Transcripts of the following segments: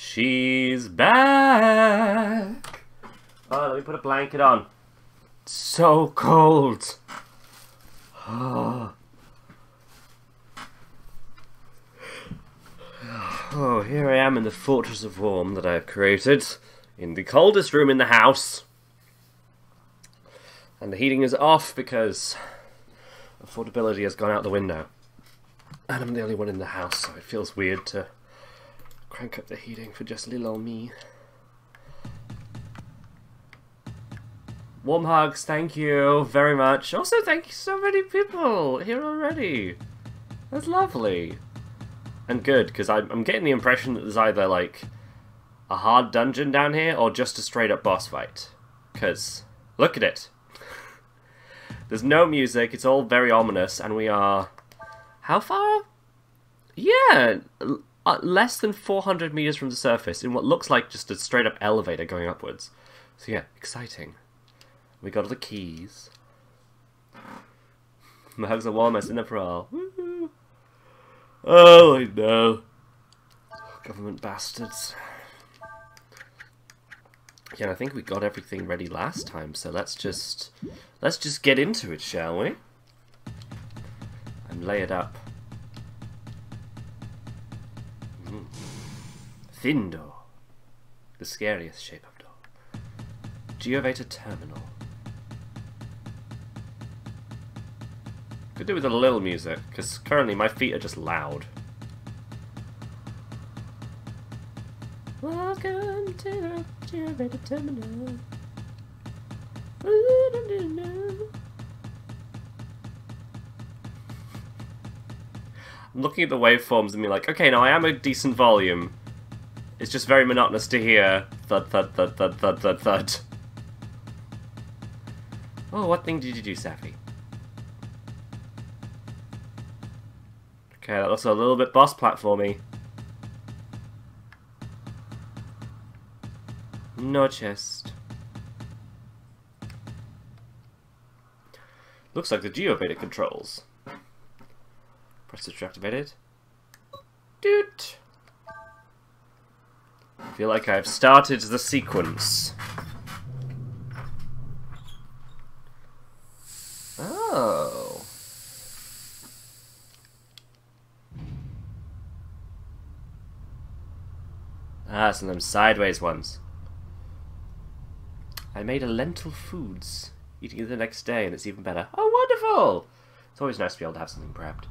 She's back. Oh, let me put a blanket on. It's so cold. Oh. oh, here I am in the fortress of warm that I have created, in the coldest room in the house. And the heating is off because affordability has gone out the window. And I'm the only one in the house, so it feels weird to crank up the heating for just little old me. Warm hugs, thank you very much. Also, thank you so many people here already. That's lovely. And good, because I'm, I'm getting the impression that there's either, like, a hard dungeon down here or just a straight up boss fight. Because, look at it. there's no music, it's all very ominous, and we are... How far? Yeah, uh, less than 400 meters from the surface in what looks like just a straight up elevator going upwards. So yeah, exciting. We got all the keys. My hugs are warmest in the prowl. Oh, I know. Government bastards. Yeah, I think we got everything ready last time, so let's just let's just get into it, shall we? And lay it up. Thin door. The scariest shape of door. Geovator terminal. Could do with a little music, because currently my feet are just loud. Welcome to the Geovator terminal. I'm looking at the waveforms and being like, okay, now I am a decent volume. It's just very monotonous to hear thud, thud, thud, thud, thud, thud, thud. Oh, what thing did you do, Safi? Okay, that looks a little bit boss platformy. No chest. Looks like the Geovator controls. Press to activate it. Doot! I feel like I've started the sequence. Oh. Ah, some of them sideways ones. I made a lentil foods. Eating it the next day, and it's even better. Oh, wonderful! It's always nice to be able to have something prepped.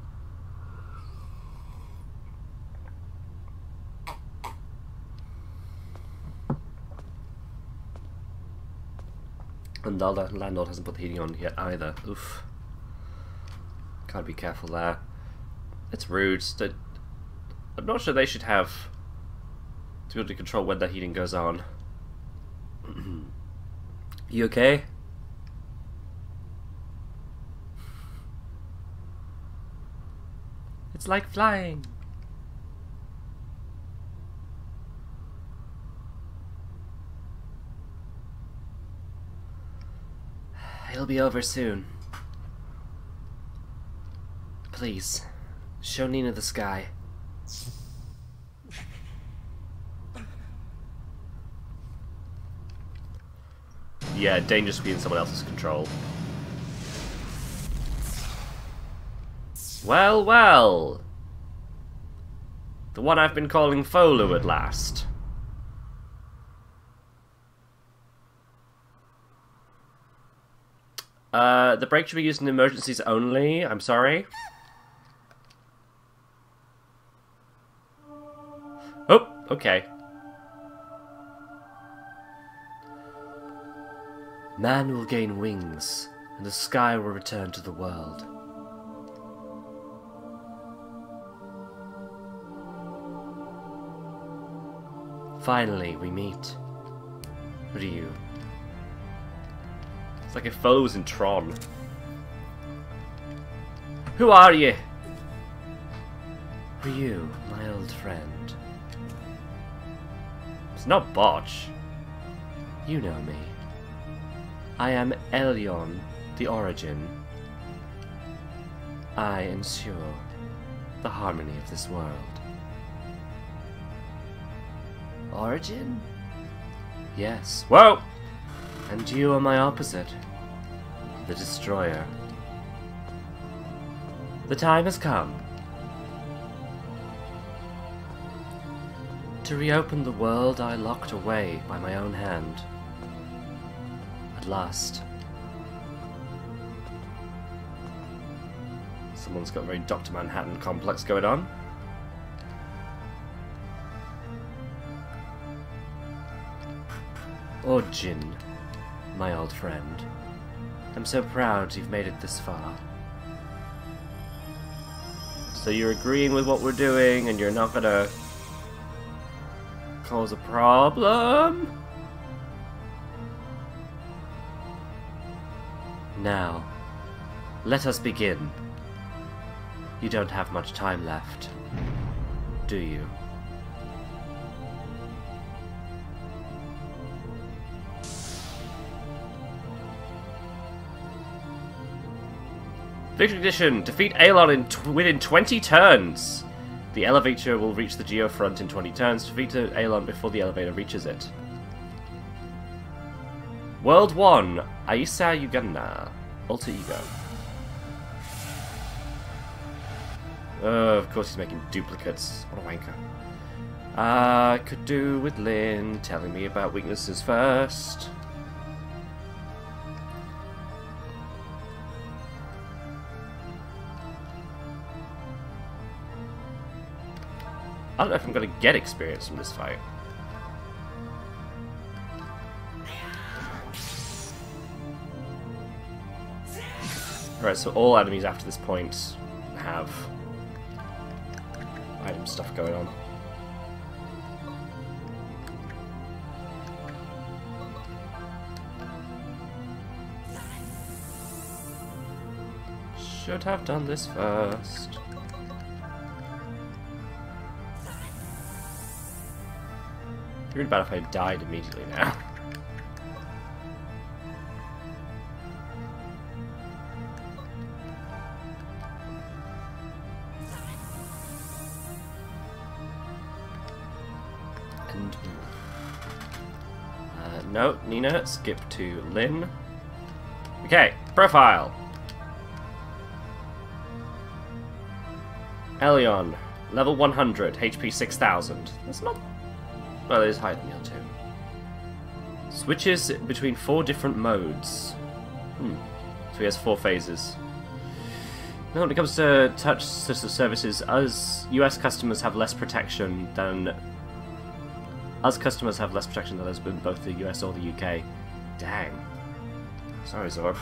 And the landlord hasn't put the heating on yet either. Oof. Gotta be careful there. It's rude. I'm not sure they should have to be able to control when the heating goes on. you okay? It's like flying. It'll be over soon. Please, show Nina the sky. Yeah, dangerous to be in someone else's control. Well, well. The one I've been calling Folu at last. Uh, the brake should be used in emergencies only. I'm sorry. Oh, okay. Man will gain wings, and the sky will return to the world. Finally, we meet. Ryu. It's like if Folu was in Tron. Who are you? Ryu, my old friend. It's not Botch. You know me. I am Elyon, the Origin. I ensure the harmony of this world. Origin? Yes. Whoa! And you are my opposite. The Destroyer. The time has come. To reopen the world I locked away by my own hand. At last. Someone's got a very Dr. Manhattan complex going on. Origin, my old friend. I'm so proud you've made it this far. So you're agreeing with what we're doing and you're not gonna cause a problem? Now, let us begin. You don't have much time left, do you? Victory Edition! Defeat Elyon in within 20 turns! The elevator will reach the geofront in 20 turns. Defeat Elyon before the elevator reaches it. World 1. Aisa Uganda. Alter Ego. Uh, of course he's making duplicates. What a wanker. I could do with Lin telling me about weaknesses first. I don't know if I'm going to get experience from this fight. Alright, so all enemies after this point have item stuff going on. Should have done this first. It'd bad if I died immediately now. and uh, no, Nina, skip to Lin. Okay, profile. Elyon, level 100, HP 6000. That's not well, there's hide meal too. Switches between four different modes. Hmm. So he has four phases. Now, when it comes to touch services, us US customers have less protection than us customers have less protection than us in both the US or the UK. Dang. Sorry, Zorb.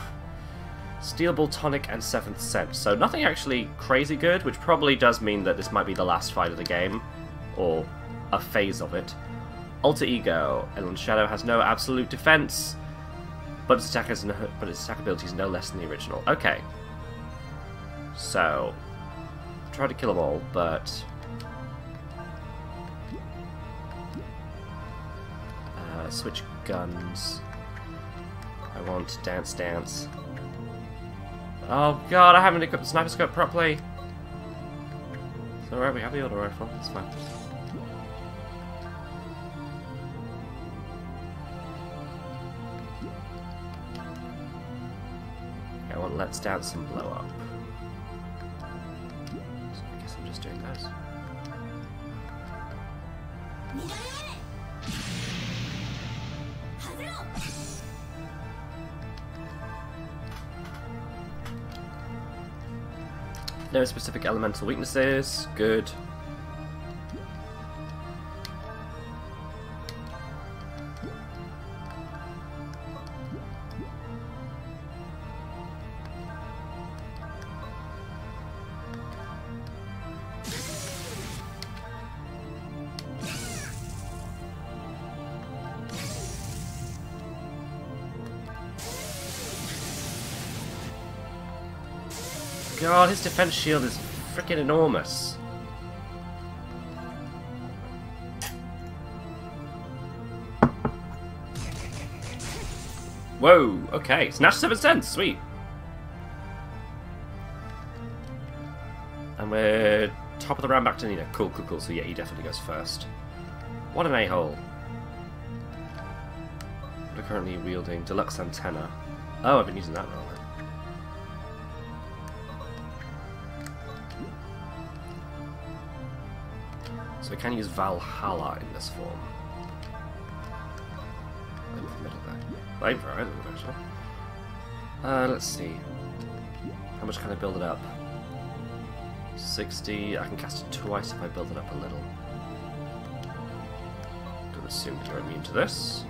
Steelable Tonic and Seventh Sense. So nothing actually crazy good, which probably does mean that this might be the last fight of the game, or a phase of it. Alter Ego. Eidolon Shadow has no absolute defense, but its attack, no, but its attack ability is no less than the original. Okay. So, try to kill them all, but... Uh, switch guns. I want Dance Dance. Oh god, I haven't equipped the sniper scope properly. It's alright, we have the auto rifle, it's fine. Let's Dance and Blow Up. So I guess I'm just doing those. No specific elemental weaknesses. Good. God, his defense shield is freaking enormous. Whoa, okay. Snatch 7 cents, sweet. And we're top of the round back to Nina. Cool, cool, cool. So yeah, he definitely goes first. What an a-hole. We're currently wielding deluxe antenna. Oh, I've been using that wrong. Can use Valhalla in this form. In the middle there. Flamethrower, actually. Uh, let's see. How much can I build it up? 60. I can cast it twice if I build it up a little. Don't assume you're immune to this.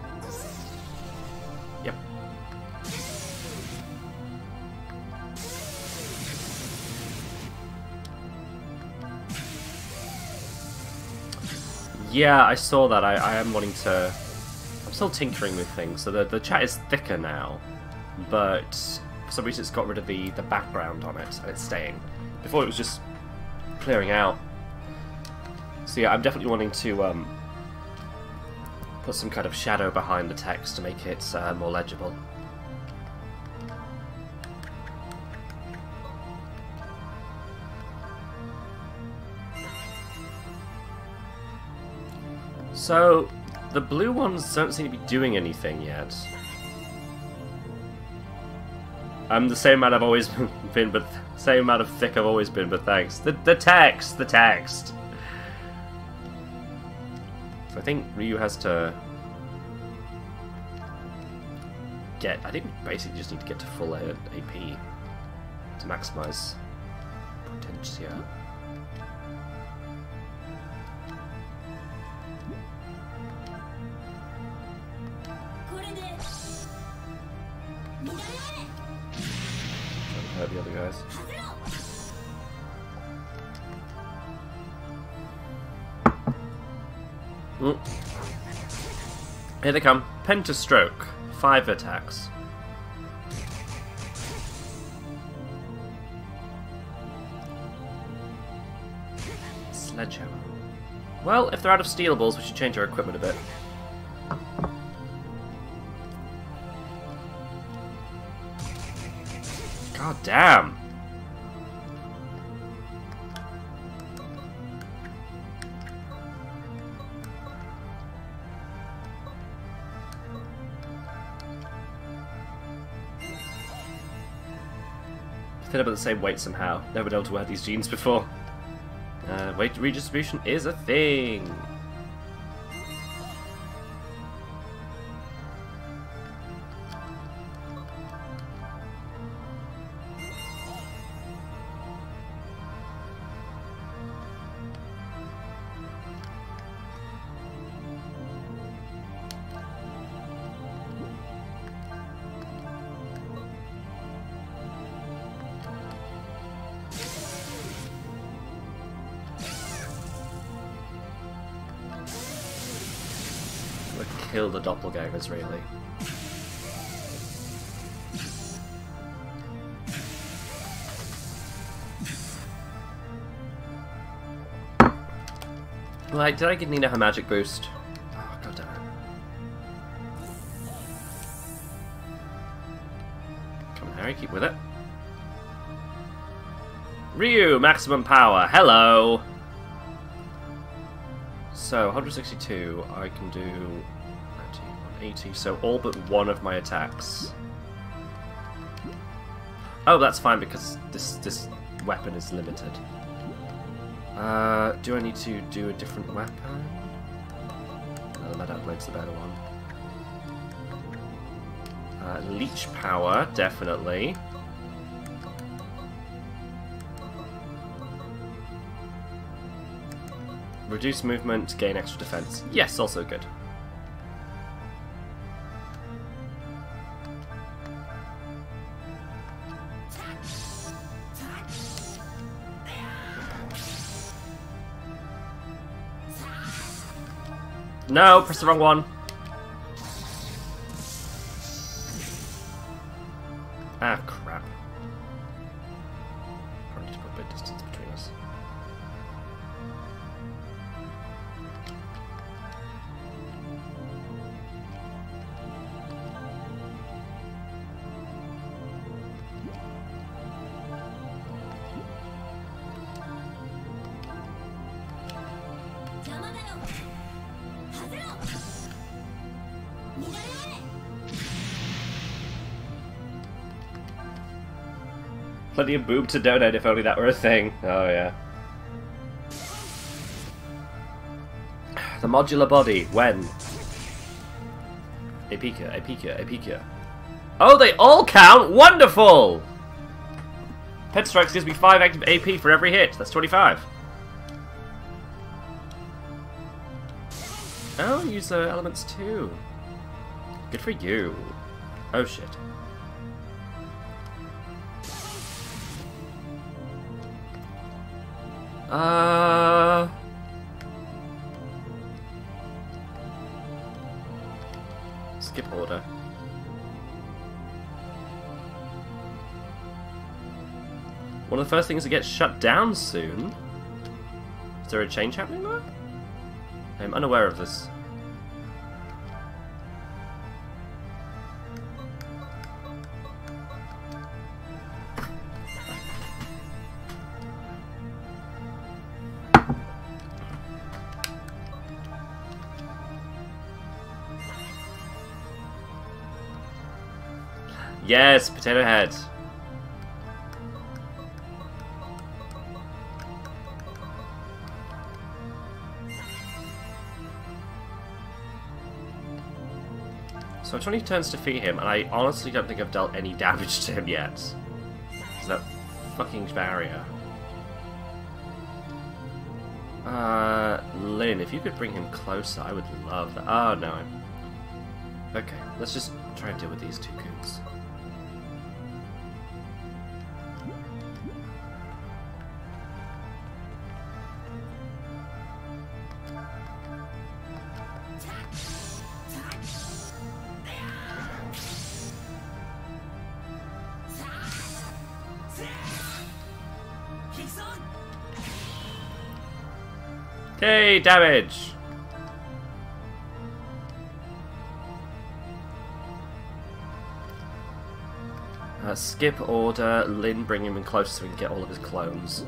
Yeah, I saw that. I, I am wanting to... I'm still tinkering with things, so the, the chat is thicker now, but for some reason it's got rid of the, the background on it, and it's staying. Before it was just clearing out. So yeah, I'm definitely wanting to um, put some kind of shadow behind the text to make it uh, more legible. So, the blue ones don't seem to be doing anything yet. I'm the same man I've always been, but same amount of thick I've always been, but thanks. The, the text! The text! So I think Ryu has to get... I think we basically just need to get to full AP to maximize Potentia. Here they come. Pentastroke. Five attacks. Sledgehammer. Well, if they're out of stealables, we should change our equipment a bit. God damn! They're about the same weight somehow. Never been able to wear these jeans before. Uh, weight redistribution is a thing. Doppelgangers, really. Like, did I give Nina her magic boost? Oh, god damn it. Come on, Harry, keep with it. Ryu, maximum power, hello! So, 162, I can do 90, 180, so all but one of my attacks. Oh, that's fine because this this weapon is limited. Uh, do I need to do a different weapon? No, the Medout Blade's the better one. Uh, leech power, definitely. Reduce movement, gain extra defense. Yes, also good. No, press the wrong one. Of boob to donate if only that were a thing. Oh yeah. The modular body, when? A Pika, a Pika, a Pika. Oh, they all count! Wonderful! Pet Strikes gives me 5 active AP for every hit. That's 25. Oh, use uh, elements too. Good for you. Oh shit. Uh... Skip order. One of the first things to get shut down soon. Is there a change happening there? I'm unaware of this. Yes, Potato Head. So 20 turns to defeat him, and I honestly don't think I've dealt any damage to him yet. Is that fucking barrier. Uh, Lin, if you could bring him closer, I would love that. Oh, no. Okay, let's just try and deal with these two coons. damage. Uh, skip order, Lin, bring him in closer so we can get all of his clones.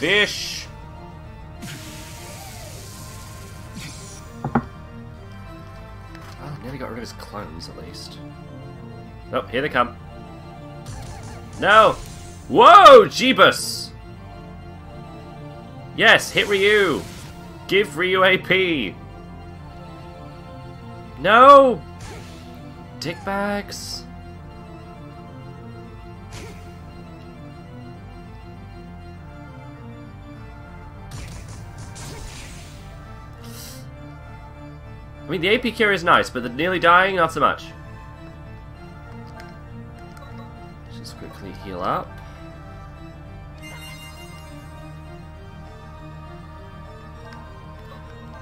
Bish! Oh, ah, nearly got rid of his clones, at least. Oh, here they come. No! Whoa, Jeebus! Yes, hit Ryu! Give Ryu AP! No! Dickbags! Mean, the AP cure is nice, but the nearly dying, not so much. Just quickly heal up.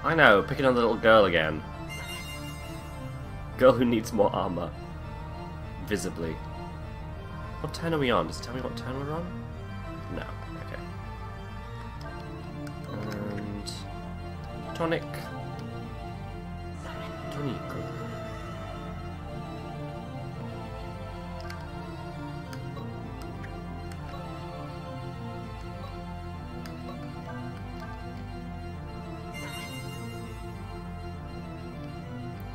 I know, picking on the little girl again. Girl who needs more armor. Visibly. What turn are we on? Does it tell me what turn we're on? No. Okay. And... Tonic.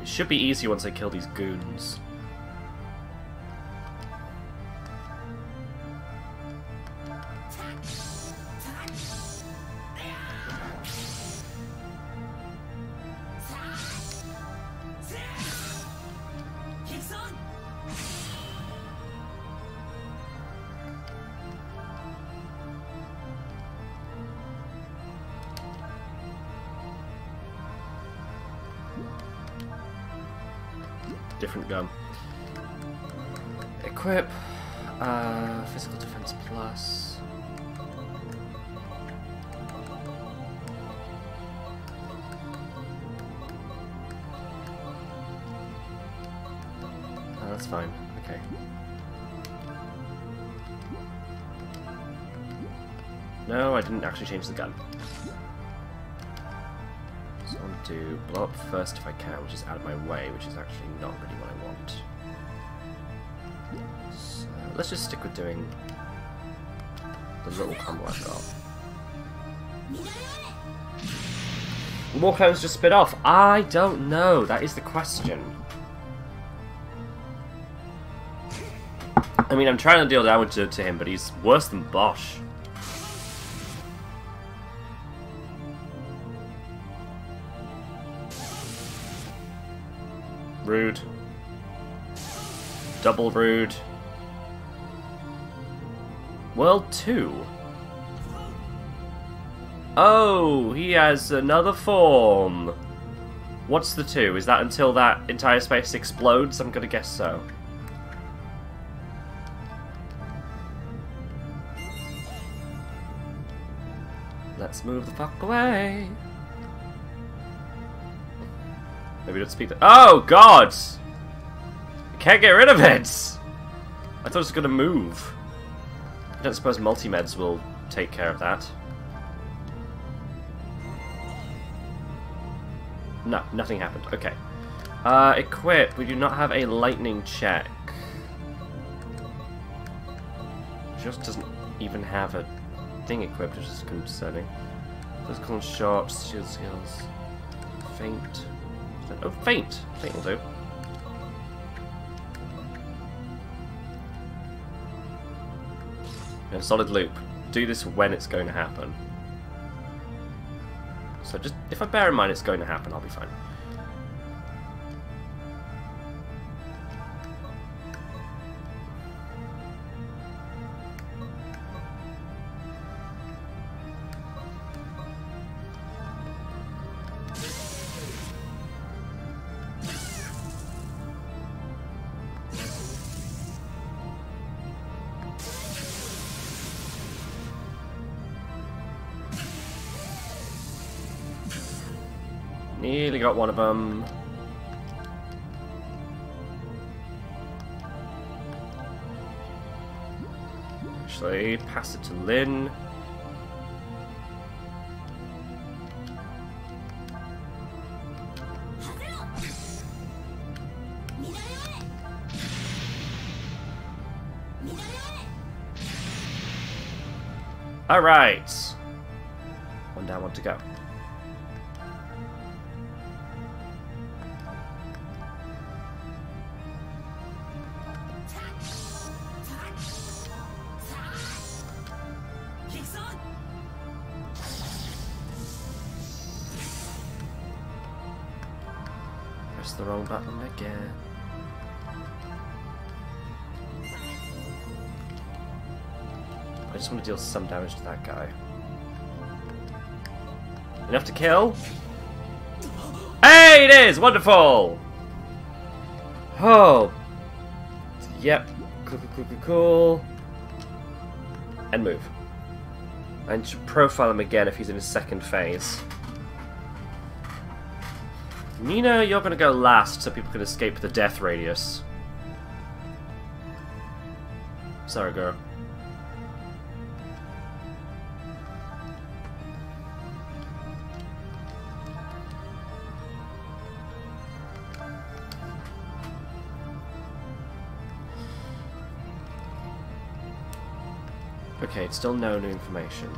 It should be easy once I kill these goons. Change the gun. So I want to blow up first if I can, which is out of my way, which is actually not really what I want. So let's just stick with doing the little combo I've got. More clones just spit off? I don't know. That is the question. I mean, I'm trying to deal damage to, to him, but he's worse than Bosch. Double rude. World 2. Oh, he has another form. What's the 2? Is that until that entire space explodes? I'm gonna guess so. Let's move the fuck away. Maybe don't speak. Oh God! Can't get rid of it. I thought it was gonna move. I don't suppose multi-meds will take care of that. No, nothing happened. Okay. Uh, equip. We do not have a lightning check. Just doesn't even have a thing equipped, which is concerning. Physical and short, shield skills. Faint. Oh, faint! Faint will do. A solid loop. Do this when it's going to happen. So just, if I bear in mind it's going to happen, I'll be fine. Got one of them. Actually, pass it to Lin. Alright. One down, one to go. To some damage to that guy. Enough to kill? Hey, it is! Wonderful! Oh. Yep. Cool, cool, cool, cool. And move. And should profile him again if he's in his second phase. Nina, you're gonna go last so people can escape the death radius. Sorry, girl. Okay, it's still no new information.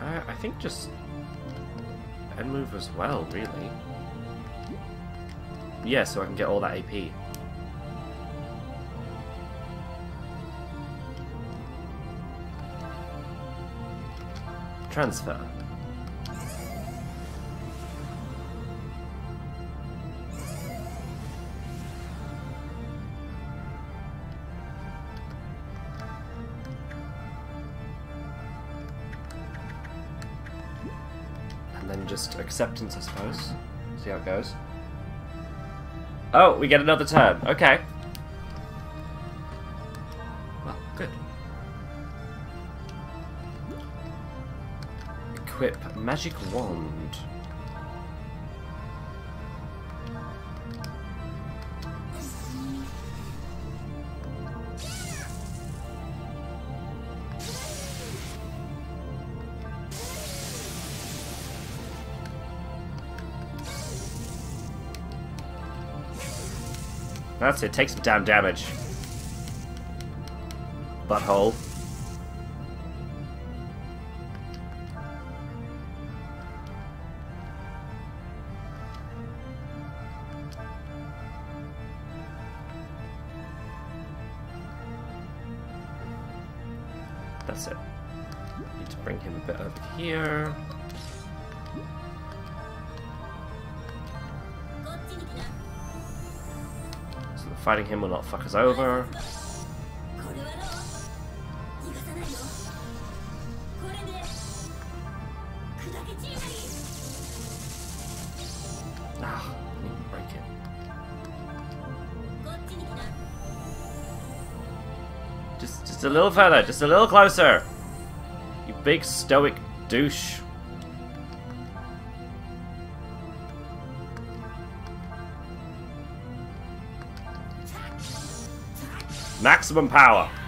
I think just end move as well, really. Yeah, so I can get all that AP. Transfer. Just acceptance, I suppose. See how it goes. Oh, we get another turn. Okay. Well, good. Equip Magic Wand. That's it. Take some damn damage. Butthole. fighting him will not fuck us over. Ah, I need to break it. Just, just a little further, just a little closer. You big stoic douche. Maximum power.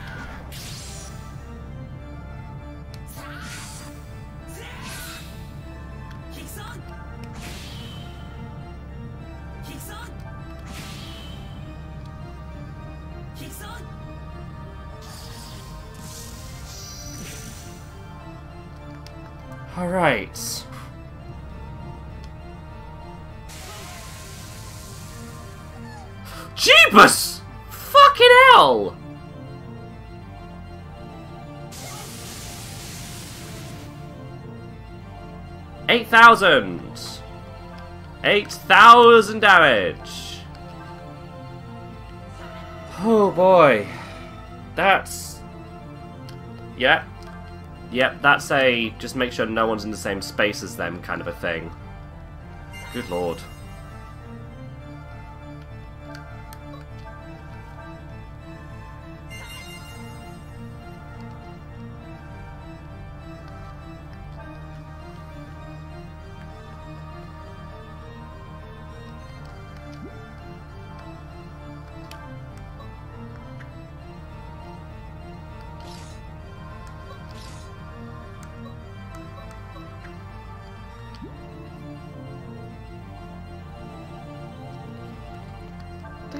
8,000! 8,000 damage! Oh boy. That's... Yeah. Yep, yeah, that's a just make sure no one's in the same space as them kind of a thing. Good lord.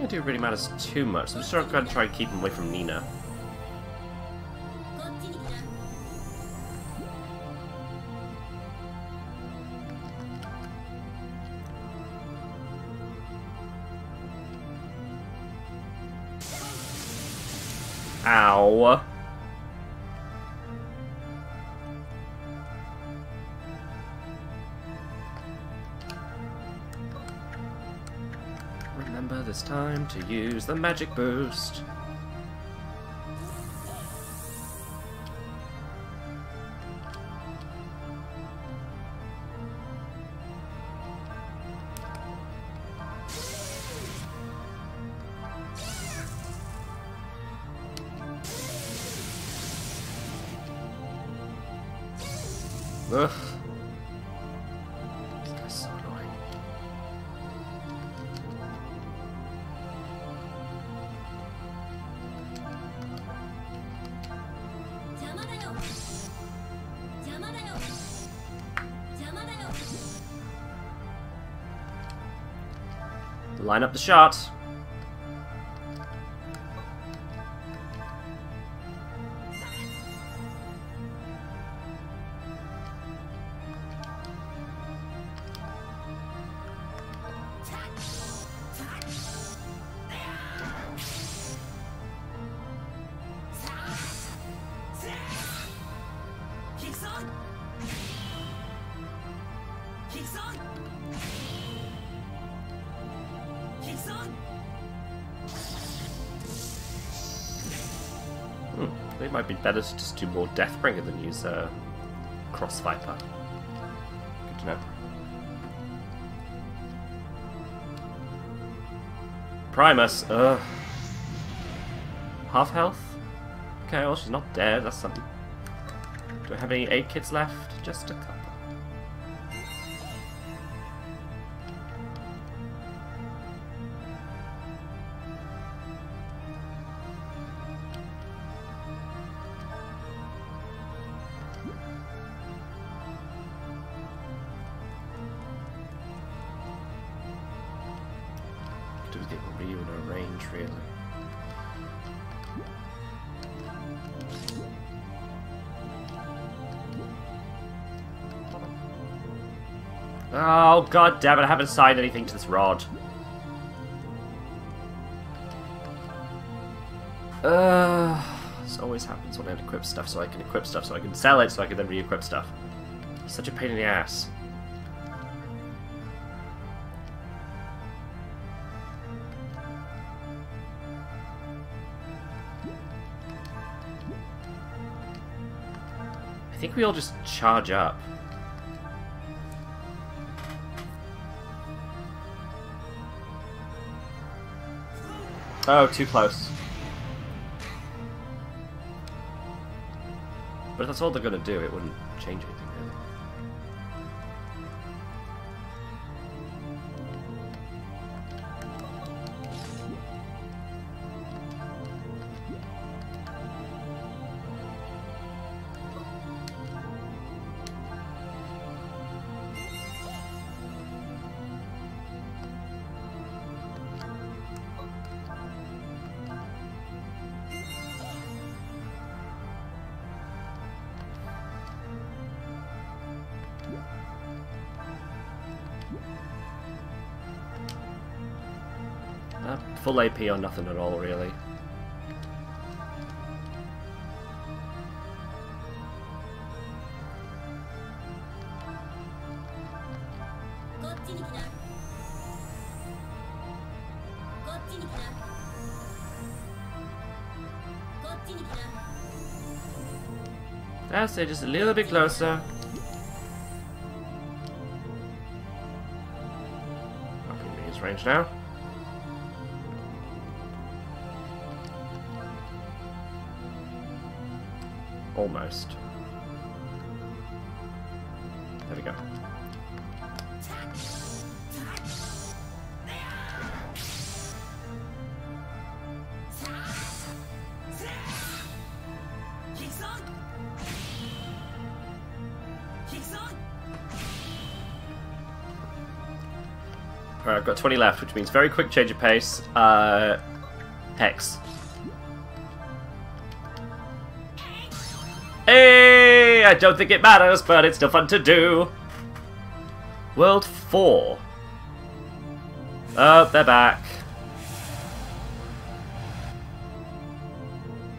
Think it really matters too much. I'm just sort of going to try and keep him away from Nina. To use the magic boost. Line up the shot. Better to just do more Deathbringer than use uh, Cross Viper. Good to know. Primus, ugh. Half health? Okay, well, she's not dead, that's something. Do I have any aid kits left? Just a couple. Really. Oh, god damn it, I haven't signed anything to this rod. Uh, this always happens when I equip stuff so I can equip stuff so I can sell it so I can then re-equip stuff. Such a pain in the ass. Think we all just charge up. Oh, too close. But if that's all they're gonna do, it wouldn't change anything full AP or nothing at all, really. Ah, That's it, just a little bit closer. Range now. Almost. There we go. Alright, I've got 20 left, which means very quick change of pace. Uh, Hex. I don't think it matters, but it's still fun to do. World 4. Oh, they're back.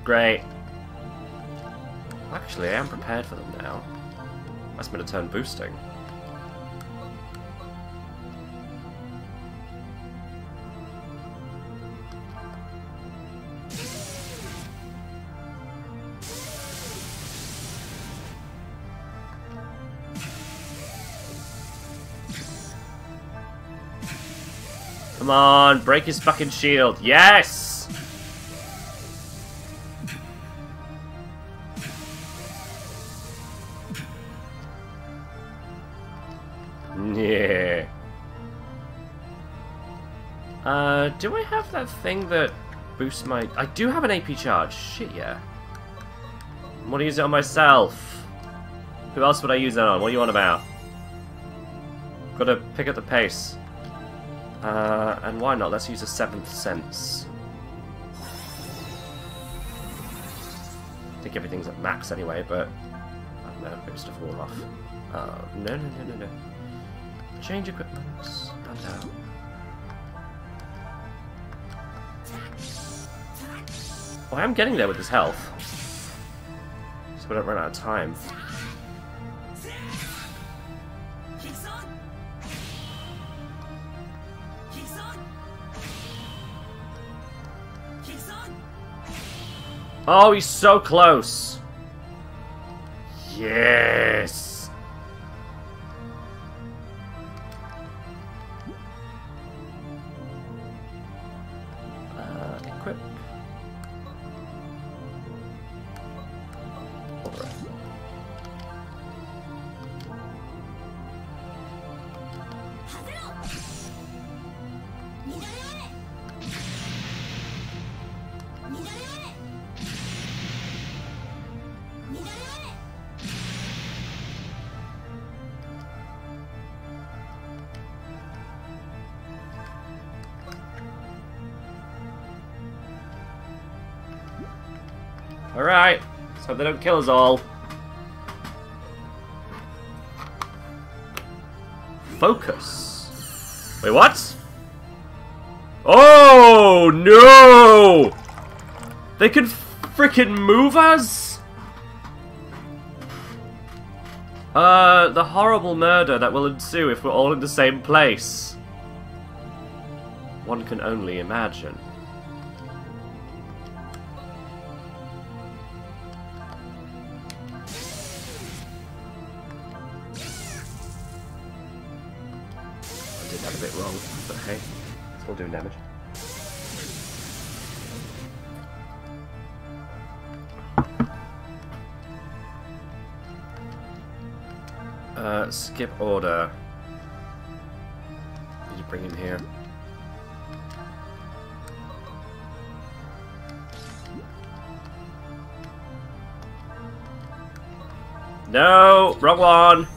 Great. Actually, I am prepared for them now. Must have a turn boosting. Come on, break his fucking shield. Yes! Yeah. Uh, do I have that thing that boosts my... I do have an AP charge. Shit, yeah. I'm gonna use it on myself. Who else would I use that on? What are you on about? Gotta pick up the pace. Uh, and why not? Let's use a seventh sense. I think everything's at max anyway, but I don't know, maybe stuff will off. Uh, no, no, no, no, no. Change equipment. And out. Well, I am getting there with this health. So we don't run out of time. Oh, he's so close. Yes. They don't kill us all. Focus. Wait, what? Oh, no! They can freaking move us? Uh, the horrible murder that will ensue if we're all in the same place. One can only imagine. Bit wrong, but hey, still doing damage. Uh, skip order. Need to bring him here. No, wrong one.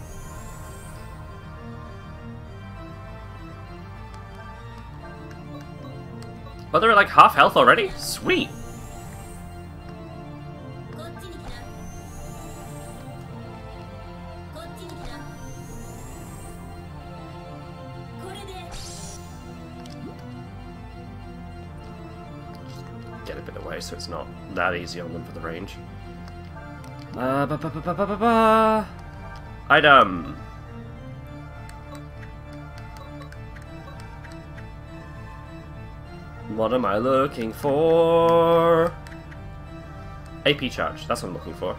Oh, they're like half health already? Sweet! Get a bit away so it's not that easy on them for the range. Uh, ba -ba -ba -ba -ba -ba -ba. Item! What am I looking for? AP charge. That's what I'm looking for.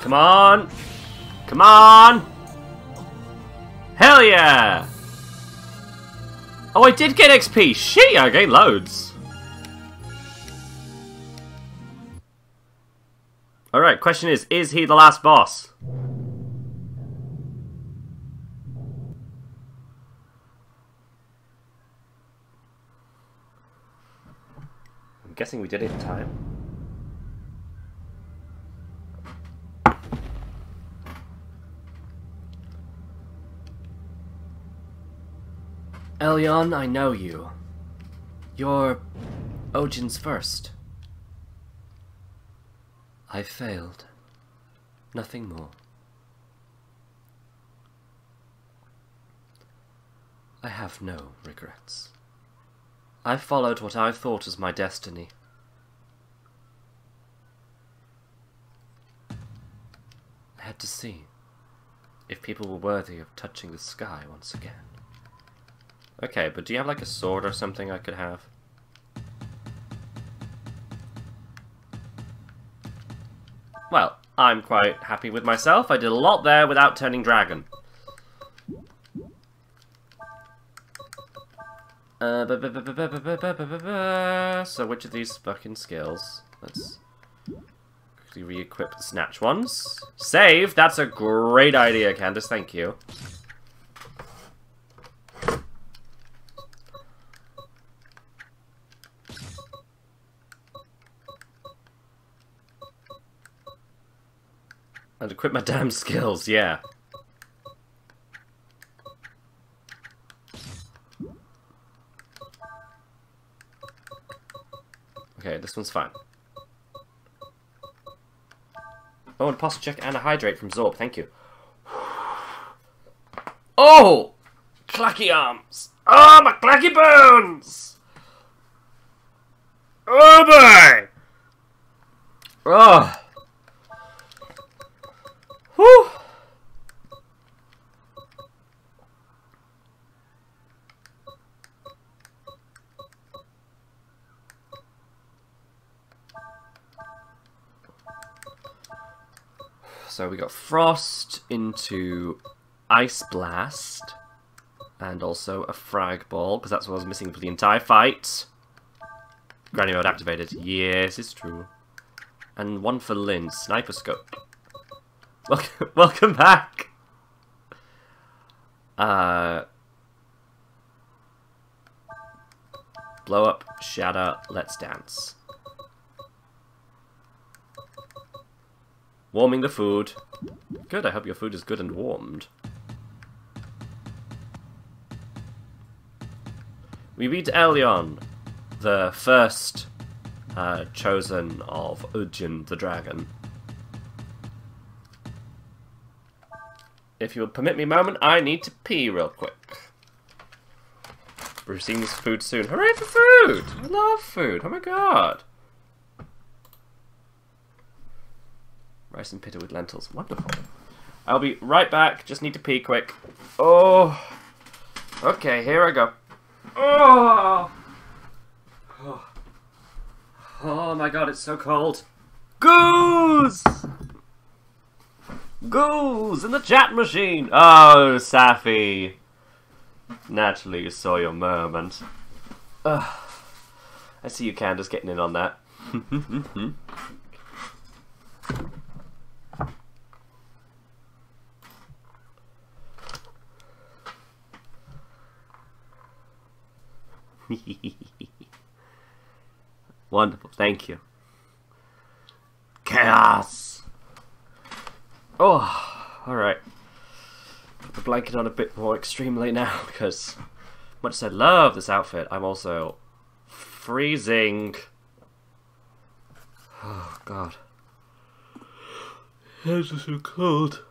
Come on! Come on! Hell yeah! Oh, I did get XP! Shit, I gained loads! Alright, question is, is he the last boss? I'm guessing we did it in time. Elyon, I know you. You're Ojin's first. I failed. Nothing more. I have no regrets. I followed what I thought was my destiny. I had to see if people were worthy of touching the sky once again. Okay, but do you have like a sword or something I could have? Well, I'm quite happy with myself. I did a lot there without turning dragon. Uh, so which of these fucking skills? Let's quickly re-equip the snatch ones. Save! That's a great idea, Candace. Thank you. Equip my damn skills, yeah. Okay, this one's fine. Oh, and posture check and a hydrate from Zorb, thank you. Oh! Clacky arms! Oh, my clacky bones! Oh, boy! Oh! So we got Frost into Ice Blast, and also a Frag Ball, because that's what I was missing for the entire fight. Granny Mode activated. Yes, it's true. And one for Lin, Sniper Scope. Welcome, welcome back. Uh, blow up, shatter, let's dance. Warming the food. Good, I hope your food is good and warmed. We beat Elyon, the first uh, chosen of Ujin the dragon. If you will permit me a moment, I need to pee real quick. We're receiving this food soon. Hooray for food! I love food. Oh my god. Rice and pita with lentils. Wonderful. I'll be right back. Just need to pee quick. Oh. Okay, here I go. Oh. Oh, oh my god, it's so cold. Goose! Goose in the chat machine! Oh, Safi. Naturally, you saw your moment. Ugh. I see you, Candace, getting in on that. Wonderful, thank you. Chaos! Oh, alright. Put the blanket on a bit more extremely now, because much as I love this outfit, I'm also freezing. Oh, God. Hands are so cold.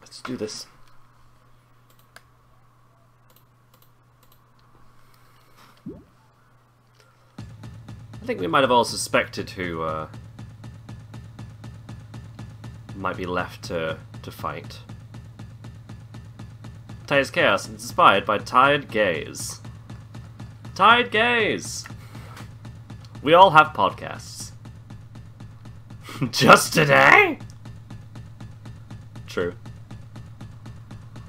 Let's do this. I think we might have all suspected who uh, might be left to, to fight. Tired's Chaos, inspired by Tired Gaze. Tired Gaze! We all have podcasts. Just today? True.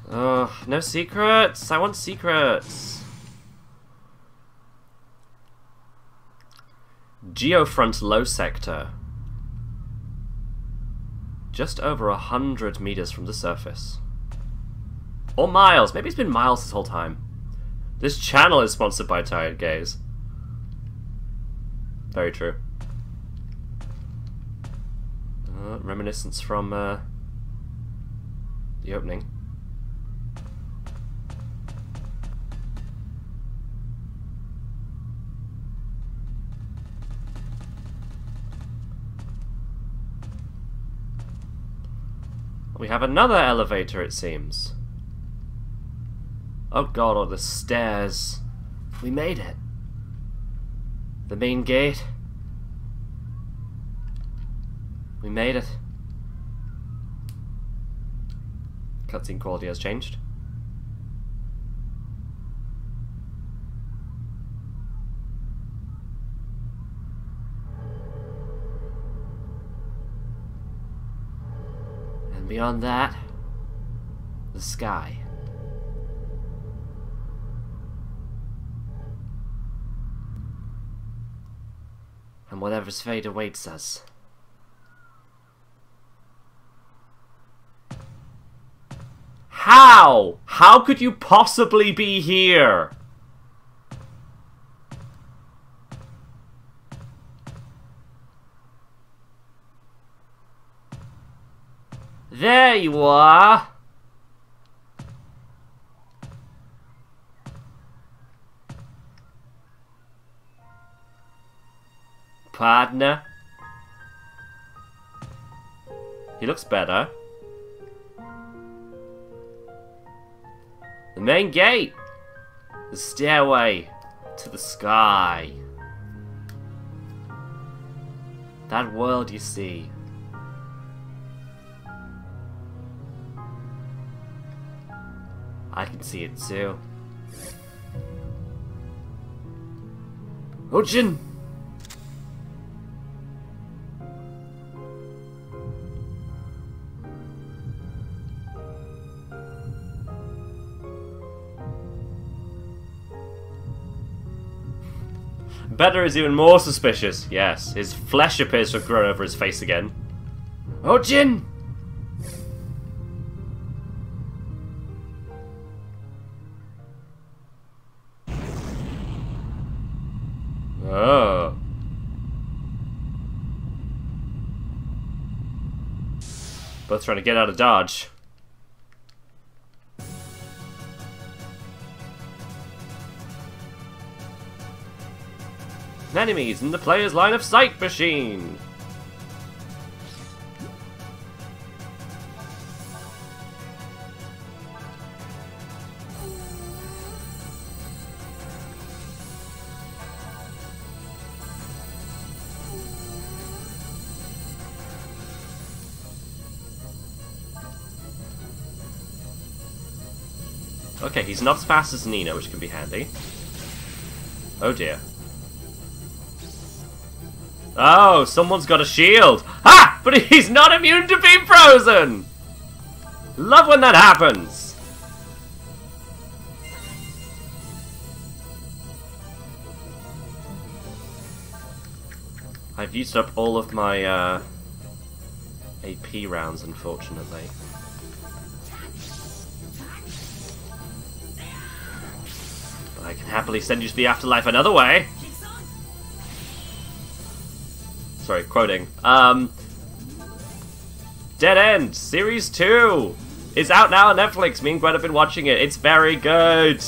Ugh, no secrets! I want secrets! Geofront low sector. Just over a hundred meters from the surface. Or miles. Maybe it's been miles this whole time. This channel is sponsored by Tired Gaze. Very true. Uh, reminiscence from uh, the opening. We have another elevator, it seems. Oh god, all the stairs. We made it. The main gate. We made it. Cutscene quality has changed. Beyond that, the sky. And whatever's fate awaits us. How? How could you possibly be here? There you are! Partner. He looks better. The main gate! The stairway to the sky. That world you see. I can see it too. Ojin! Better is even more suspicious. Yes, his flesh appears to have grown over his face again. Ojin! Trying to get out of Dodge. Enemies in the player's line of sight machine! He's not as fast as Nina, which can be handy. Oh dear. Oh, someone's got a shield! Ha! But he's not immune to being frozen! Love when that happens! I've used up all of my uh, AP rounds, unfortunately. Happily send you to the afterlife another way. Sorry, quoting. Um, Dead End Series 2 is out now on Netflix. Me and Gwen have been watching it. It's very good.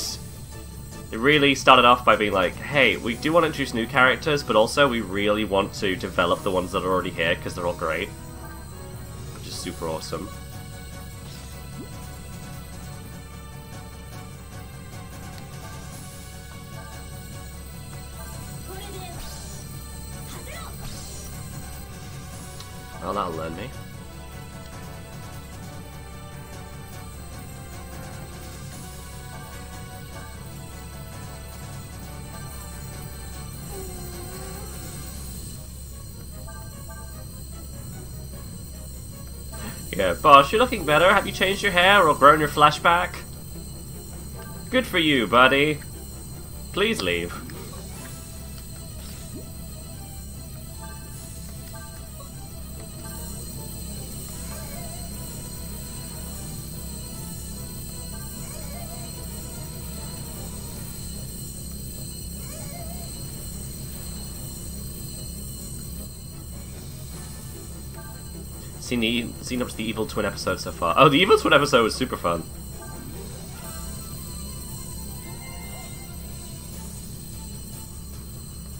It really started off by being like, hey, we do want to introduce new characters, but also we really want to develop the ones that are already here because they're all great. Which is super awesome. Yeah, you're looking better. Have you changed your hair or grown your flashback? Good for you, buddy. Please leave. Seen the seen up to the Evil Twin episode so far. Oh, the Evil Twin episode was super fun.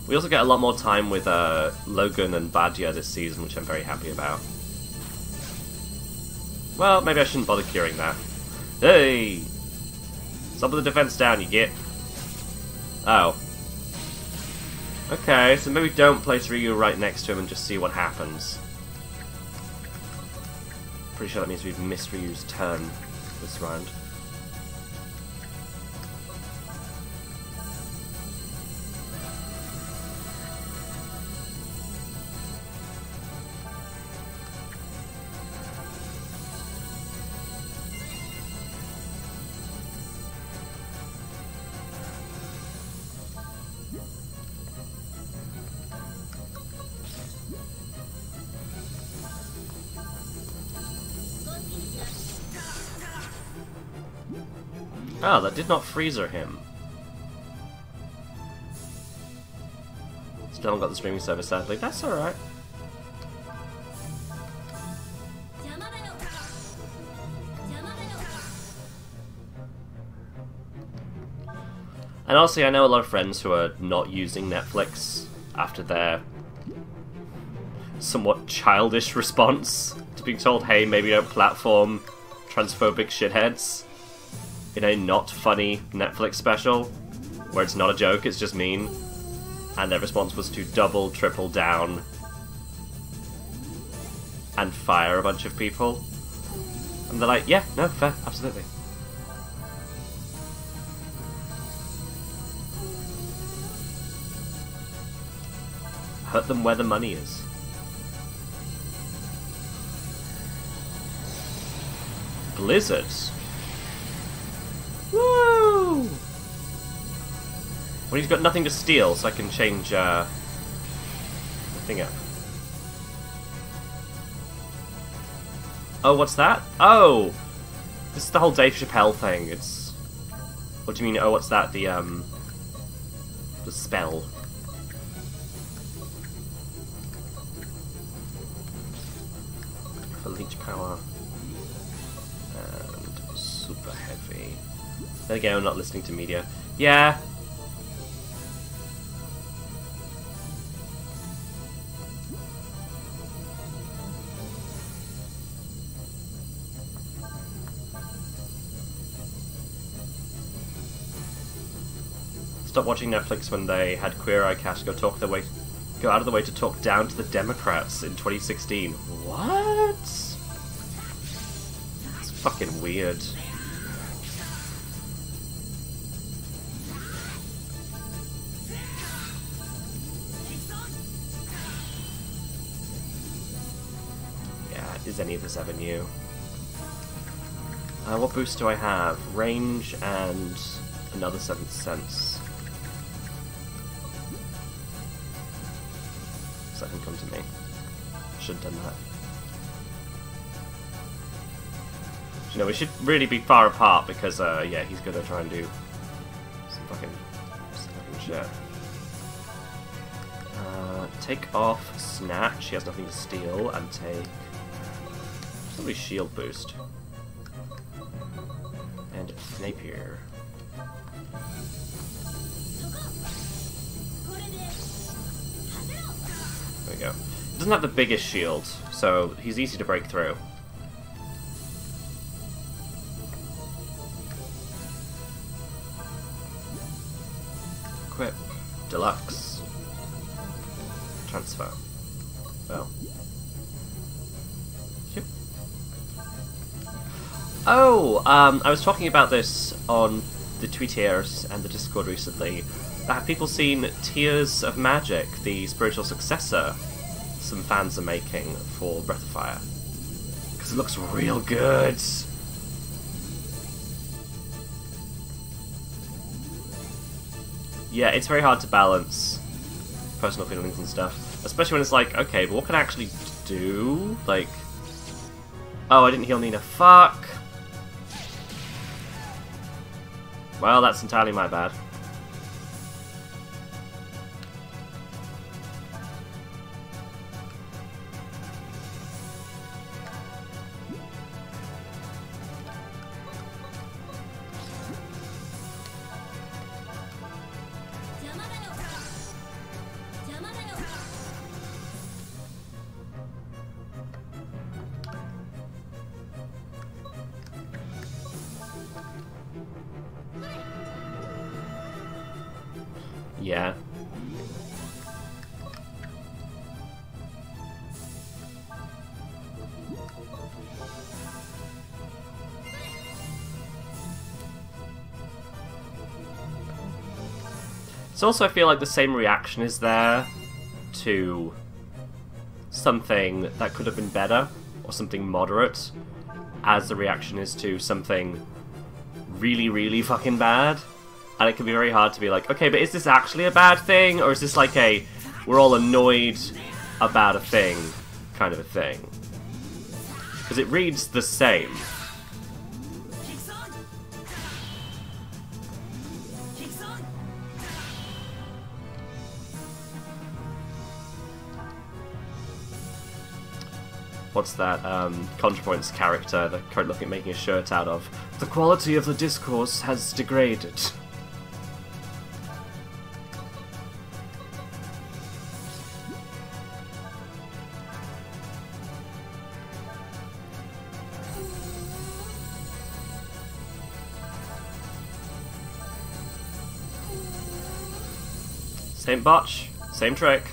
We also get a lot more time with uh, Logan and Badia this season, which I'm very happy about. Well, maybe I shouldn't bother curing that. Hey! Stop the defense down, you get. Oh. Okay, so maybe don't place Ryu right next to him and just see what happens. Pretty sure that means we've Ryu's turn this round. Ah, that did not freezer him. Still haven't got the streaming service, sadly. That's alright. And honestly, I know a lot of friends who are not using Netflix after their somewhat childish response to being told, hey, maybe don't platform transphobic shitheads in a not funny Netflix special, where it's not a joke, it's just mean. And their response was to double, triple down and fire a bunch of people. And they're like, yeah, no, fair, absolutely. Hurt them where the money is. Blizzards. Well, he's got nothing to steal, so I can change uh, the thing up. Oh, what's that? Oh! This is the whole Dave Chappelle thing. It's... What do you mean, oh, what's that? The, um... The spell. For leech power. And super heavy. Then again, I'm not listening to media. Yeah. Stop watching Netflix when they had Queer Eye Cash go talk their way, go out of the way to talk down to the Democrats in 2016. What? That's fucking weird. Yeah, is any of this ever new? Uh, what boost do I have? Range and another seventh sense. To me. Should have done that. You know, we should really be far apart because, uh, yeah, he's gonna try and do some fucking, some fucking shit. Uh, take off Snatch, he has nothing to steal, and take probably Shield Boost. And Napier. There we go. He doesn't have the biggest shield, so he's easy to break through. Equip. Deluxe. Transfer. Well. Yep. Oh, um, I was talking about this on the Tweetiers and the Discord recently. Have people seen Tears of Magic, the spiritual successor some fans are making for Breath of Fire? Because it looks real good. Yeah, it's very hard to balance personal feelings and stuff. Especially when it's like, okay, but what can I actually do? Like, oh, I didn't heal Nina. Fuck. Well, that's entirely my bad. So also I feel like the same reaction is there to something that could have been better or something moderate as the reaction is to something really, really fucking bad. And it can be very hard to be like, okay, but is this actually a bad thing? Or is this like a, we're all annoyed about a thing kind of a thing? Because it reads the same. What's that, um, ContraPoint's character that currently looking making a shirt out of? The quality of the discourse has degraded. Same botch, same trick.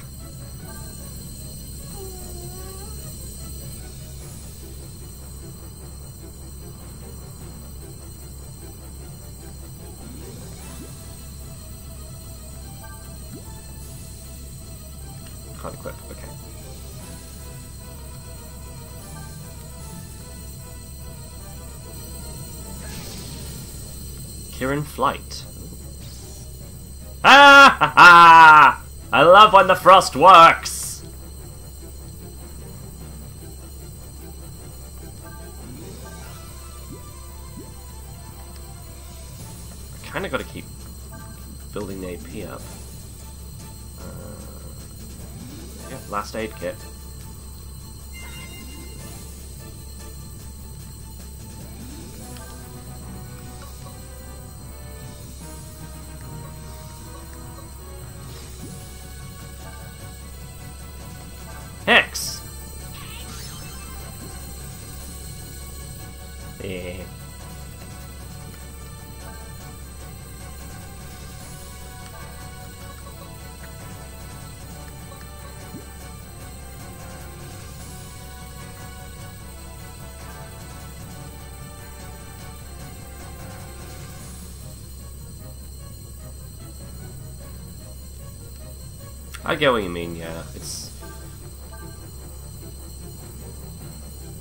Kirin Flight. Ah! I love when the frost works! I kinda gotta keep building the AP up. Uh, yeah, last aid kit. I get what you mean, yeah. It's...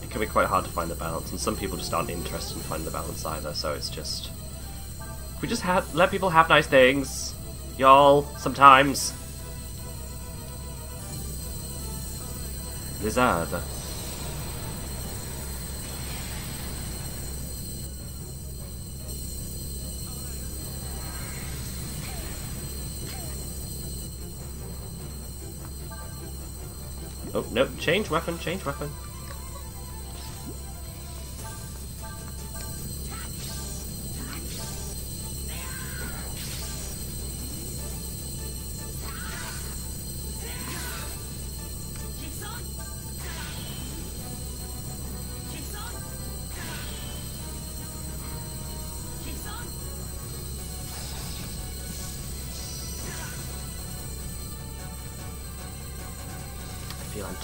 It can be quite hard to find the balance, and some people just aren't interested in finding the balance either, so it's just... We just ha let people have nice things. Y'all, sometimes. Lizard. Oh, no, change weapon, change weapon.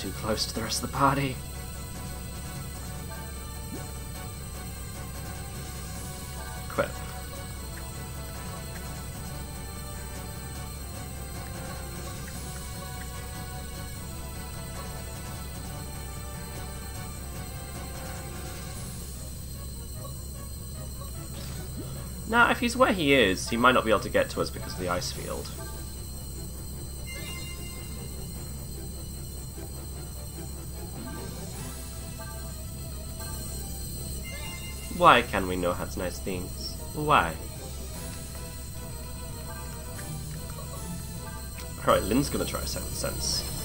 Too close to the rest of the party. Quip. Now, if he's where he is, he might not be able to get to us because of the ice field. Why can we know has nice things? Why? Alright, Lin's gonna try Seventh Sense.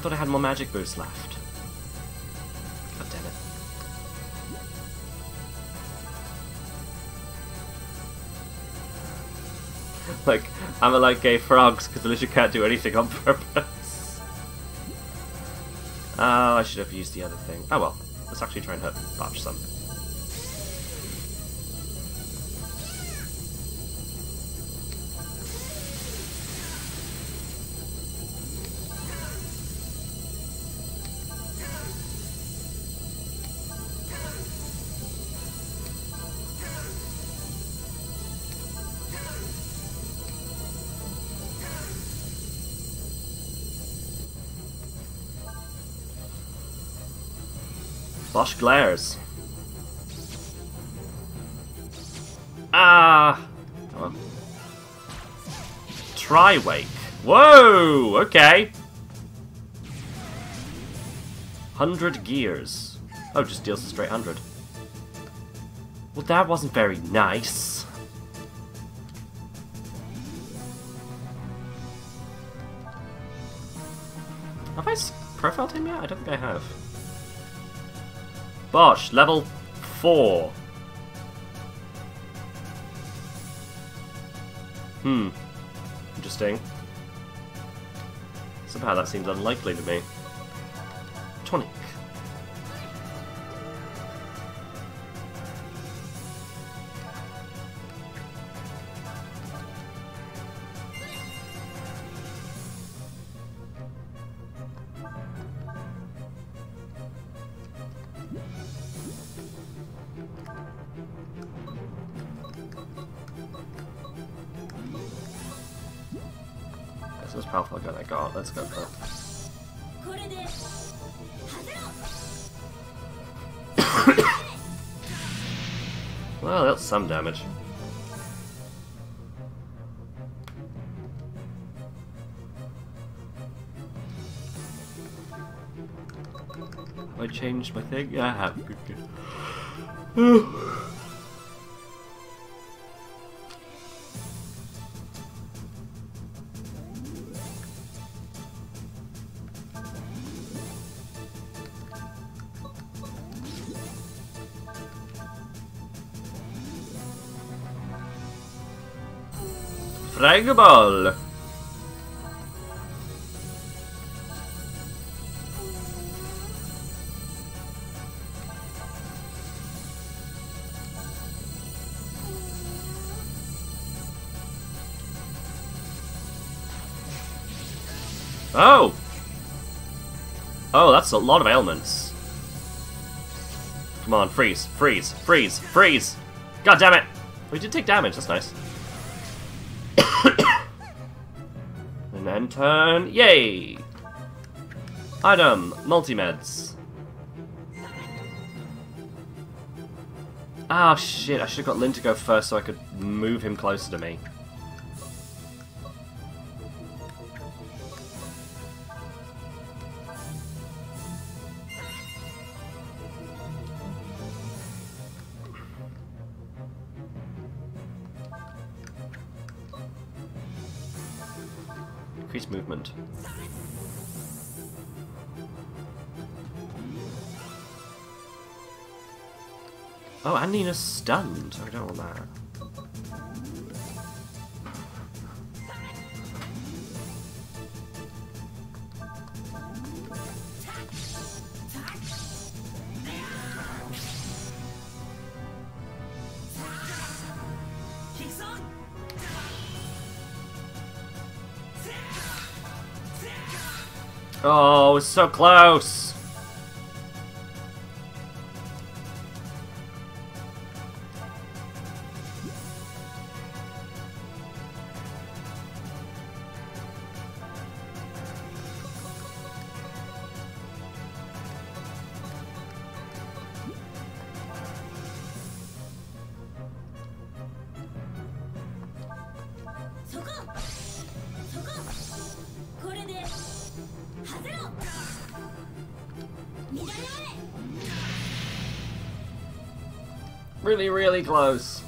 Thought I had more magic boost left. God damn it. like, I'm a like gay frogs because Alicia can't do anything on purpose. Oh, I should have used the other thing. Oh well, let's actually try and hurt Botch some. Glares. Ah! Oh well. Try wake. Whoa! Okay. 100 gears. Oh, just deals a straight 100. Well, that wasn't very nice. Have I profiled him yet? I don't think I have. Bosch, level 4. Hmm. Interesting. Somehow that seems unlikely to me. So it's probably gonna go. Let's go for Well, that's some damage. Have I changed my thing? Yeah, I have. Good, good. Oh! Oh, that's a lot of ailments. Come on, freeze, freeze, freeze, freeze! God damn it! We did take damage, that's nice. turn, yay! Item, multi-meds. Ah, shit, I should have got Lin to go first so I could move him closer to me. Stunned. I don't want that. Oh, so close! Really, really close.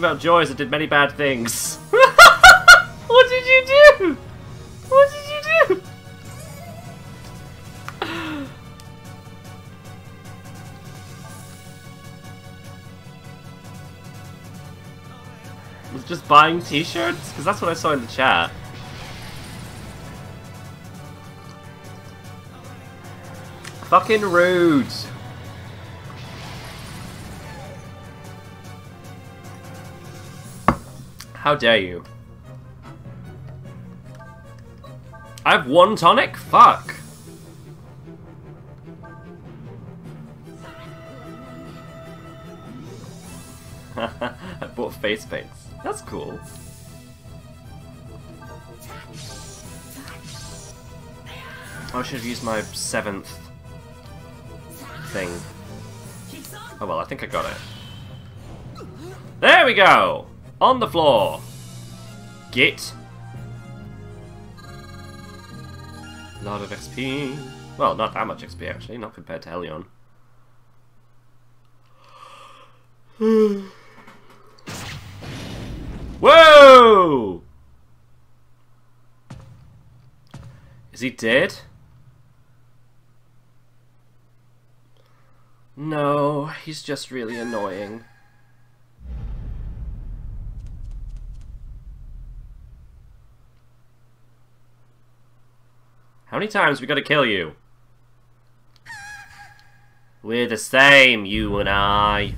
About joys that did many bad things. what did you do? What did you do? Was just buying t-shirts? Because that's what I saw in the chat. Fucking rude. How dare you? I have one tonic? Fuck. I bought face paints. That's cool. I should have used my seventh thing. Oh well, I think I got it. There we go! On the floor! Get. Lot of XP. Well, not that much XP actually, not compared to Elyon. Whoa! Is he dead? No, he's just really annoying. Many times we gotta kill you? We're the same, you and I.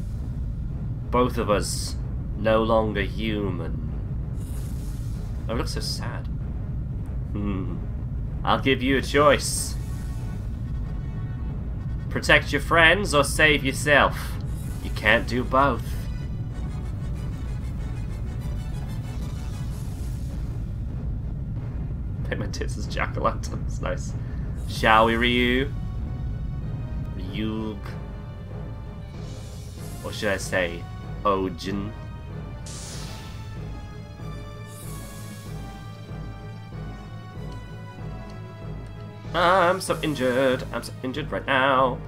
Both of us no longer human. Oh, looks so sad. Hmm. I'll give you a choice. Protect your friends or save yourself. You can't do both. Paint my tits as jack-o'-lanterns. Nice. Shall we, Ryu? Yug. Or should I say, Ojin? I'm so injured. I'm so injured right now.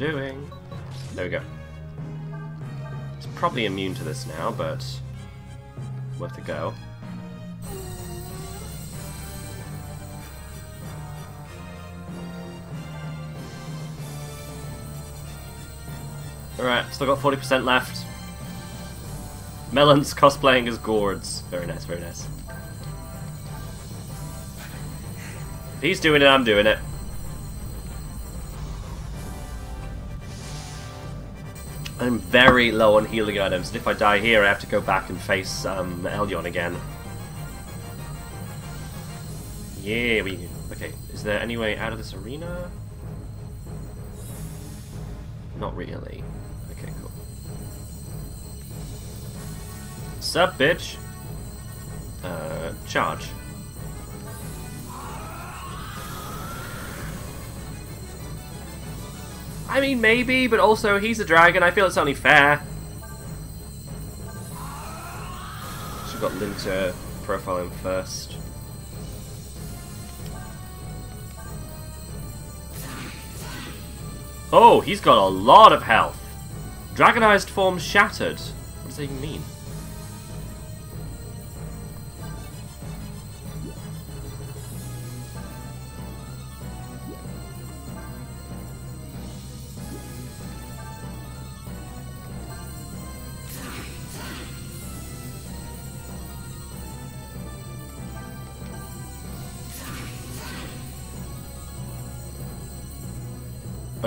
Doing. There we go. It's probably immune to this now, but worth a go. Alright, still got 40% left. Melons cosplaying as gourds. Very nice, very nice. He's doing it, I'm doing it. I'm very low on healing items, and if I die here, I have to go back and face um, again. Yeah, we. Okay, is there any way out of this arena? Not really. Okay, cool. Sup, bitch? Uh, charge. I mean, maybe, but also he's a dragon. I feel it's only fair. Should got Link to profile him first. Oh, he's got a lot of health. Dragonized form shattered. What does that even mean?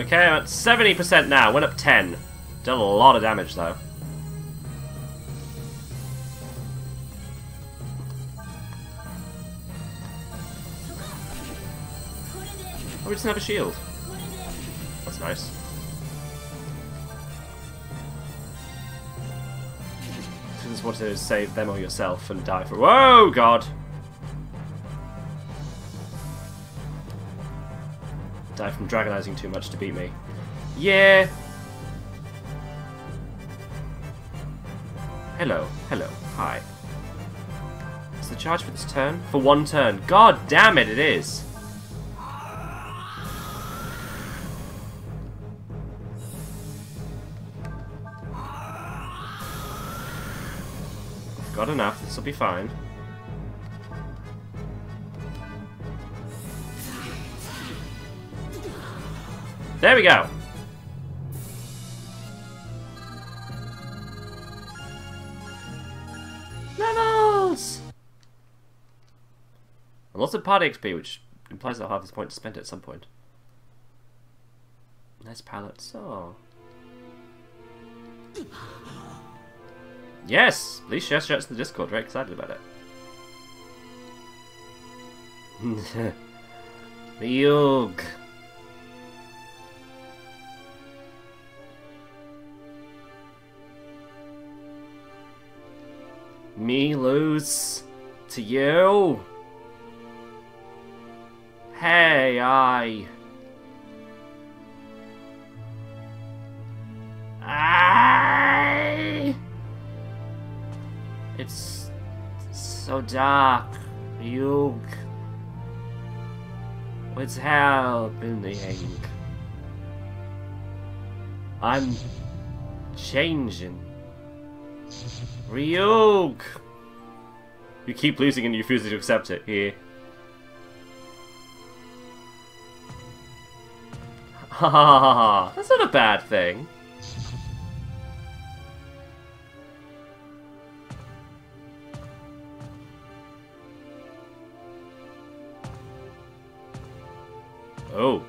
Okay, I'm at 70% now. Went up 10. Done a lot of damage, though. Oh, we just have a shield. That's nice. Just wanted to save them or yourself and die for- Whoa, God! Die from dragonizing too much to beat me. Yeah. Hello, hello, hi. Is the charge for this turn? For one turn. God damn it, it is. Got enough, this will be fine. There we go. Levels! Lots of party XP, which implies I'll have this point to spend at some point. Nice palettes. Oh. Yes! Please share shirts in the Discord. Very excited about it. Ryug. Me lose to you? Hey, I. I. It's so dark. You. What's happening? I'm changing. Ryug! You keep losing and you refuse to accept it. Here. Ha ha ha ha. That's not a bad thing. Oh.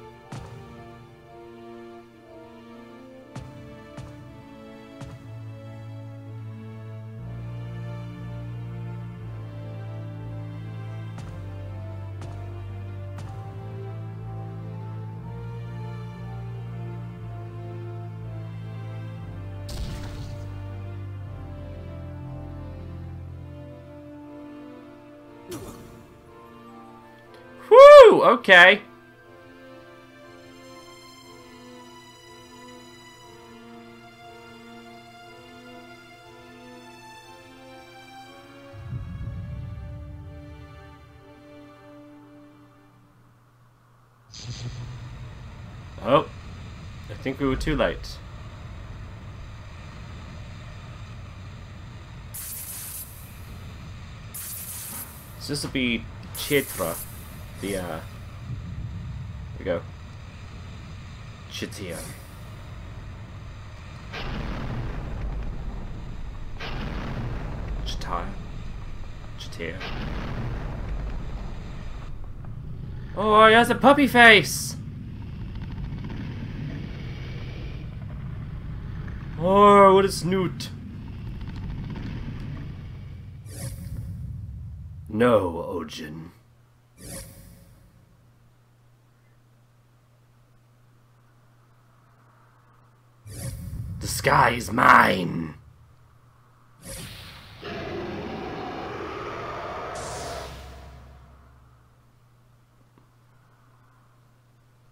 Whew! Okay. Oh, I think we were too late. So this will be Chitra, the, uh, here we go. Chitia. Chitaya. Chitia. Oh, he has a puppy face! Oh, what a snoot! No, Ojin. The sky is mine!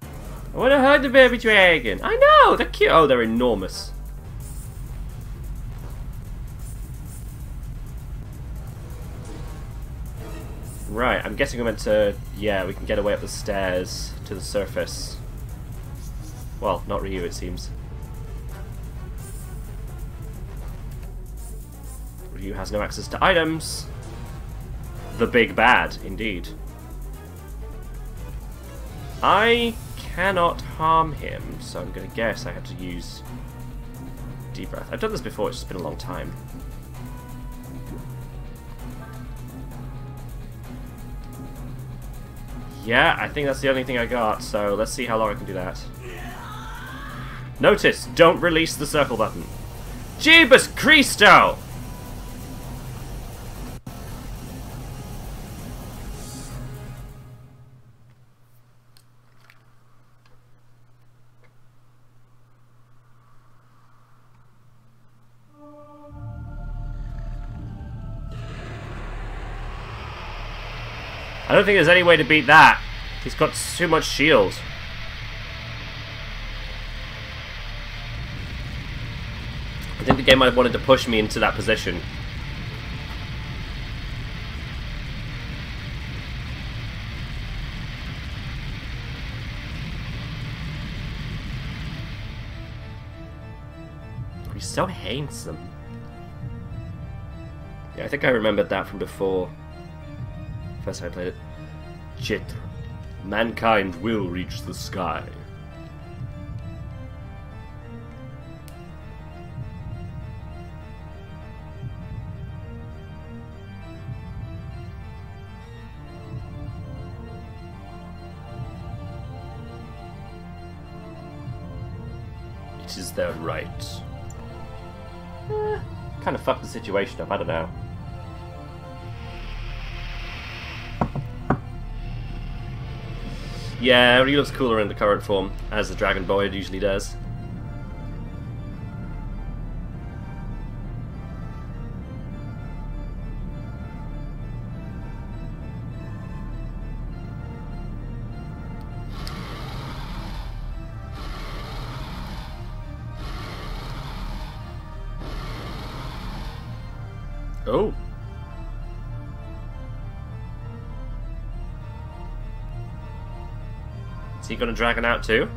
I want to hug the baby dragon. I know, they're cute. Oh, they're enormous. Right, I'm guessing we're meant to... Yeah, we can get away up the stairs to the surface. Well, not Ryu, it seems. Ryu has no access to items. The big bad, indeed. I cannot harm him, so I'm going to guess I have to use deep breath. I've done this before, it's just been a long time. Yeah, I think that's the only thing I got, so let's see how long I can do that. Notice, don't release the circle button. Jeebus Christo! Don't think there's any way to beat that. He's got too much shield. I think the game might have wanted to push me into that position. He's so handsome. Yeah, I think I remembered that from before. First time I played it. Chitra. Mankind will reach the sky. It is their right. Eh, kind of fucked the situation up, I don't know. Yeah, he looks cooler in the current form, as the Dragon Boy usually does. Gonna dragon out too?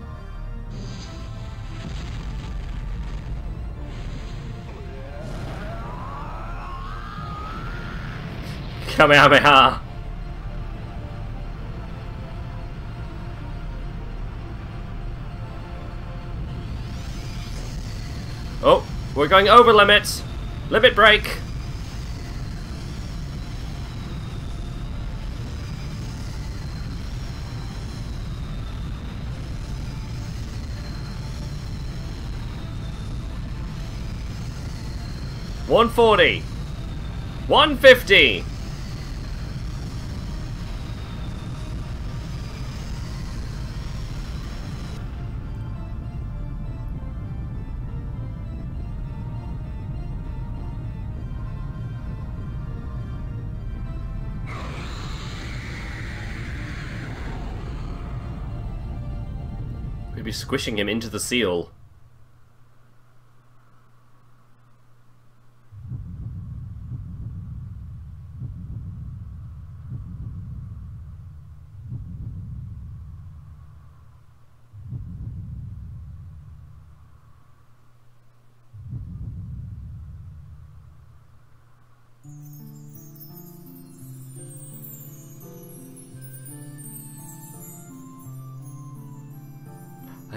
Kamehameha! Oh, we're going over limits. Limit break. One forty. One fifty. be squishing him into the seal.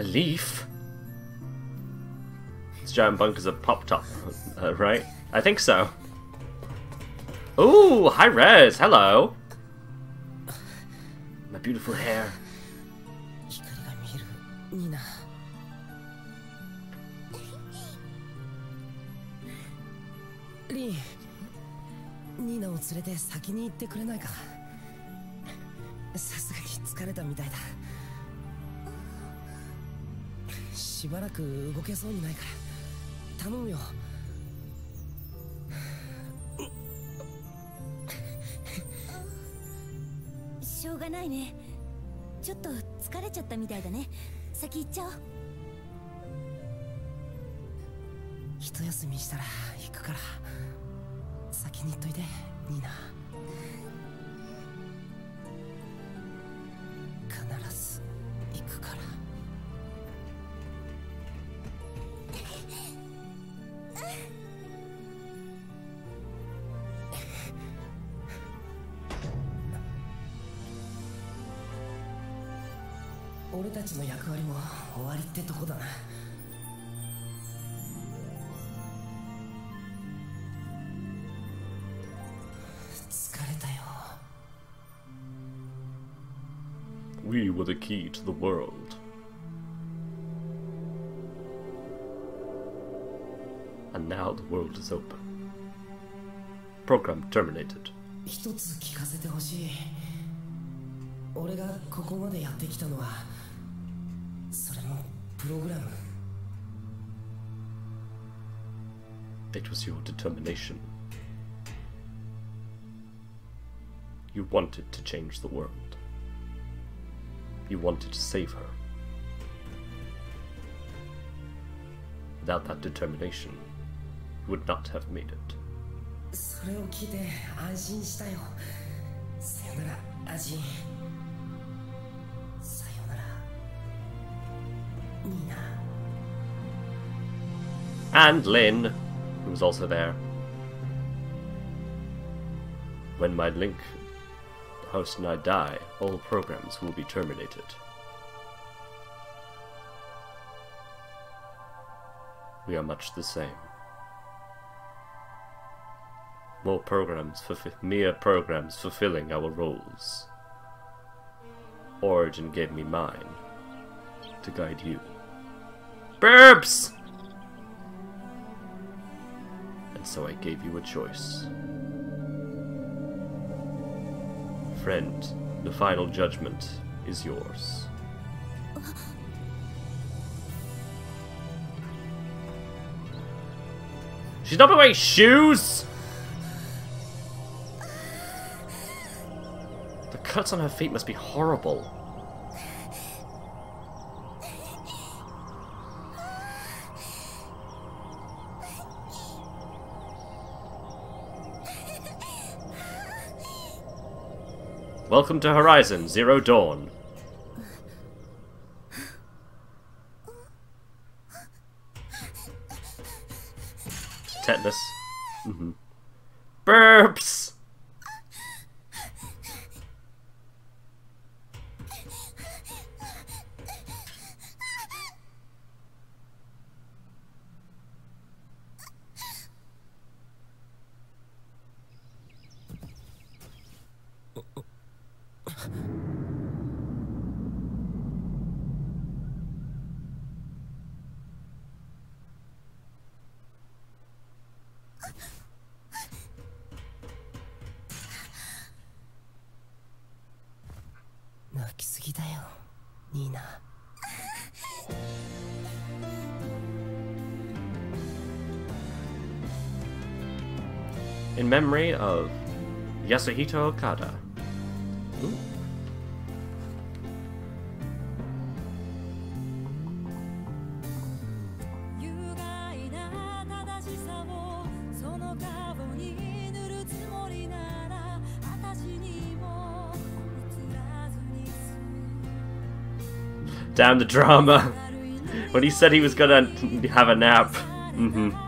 leaf? This giant bunker's a pop top, uh, right? I think so. Ooh, hi Res, hello. My beautiful hair. 光が見えるニーナリンニーナを連れて先に行ってくれないかさすがに疲れたみたいだ しばらく動けそうにないから。頼むよ。しょうがないね。ちょっと疲れちゃったみたいだね。先行っちゃおう。一休みしたら行くから。先に行っといてニーナの役割も終わりってとこだな疲れたよ We were the key to the world. And now the world is open. Program terminated. 一つ聞かせてほしい俺がここまでやってきたのはそれも プログラム It was your determination. You wanted to change the world. You wanted to save her. Without that determination, you would not have made it. それを聞いて安心したよさよならアジン And Lin, who was also there. When my Link host and I die, all programs will be terminated. We are much the same. More programs, mere programs fulfilling our roles. Origin gave me mine to guide you. Burbs! And so I gave you a choice. Friend, the final judgment is yours. She's not wearing shoes! The cuts on her feet must be horrible. Welcome to Horizon Zero Dawn. memory of Yasuhito Okada. Ooh. Damn the drama. when he said he was gonna have a nap. Mm -hmm.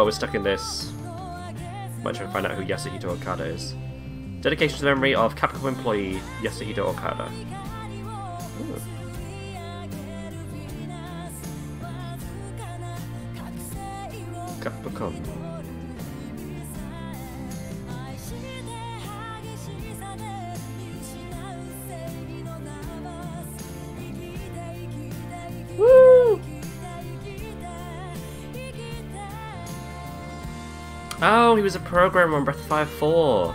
I was stuck in this. Might try to find out who Yasuhito Okada is. Dedication to the memory of Capcom employee Yasuhito Okada. Capcom. Oh, he was a programmer on Breath of Fire 4.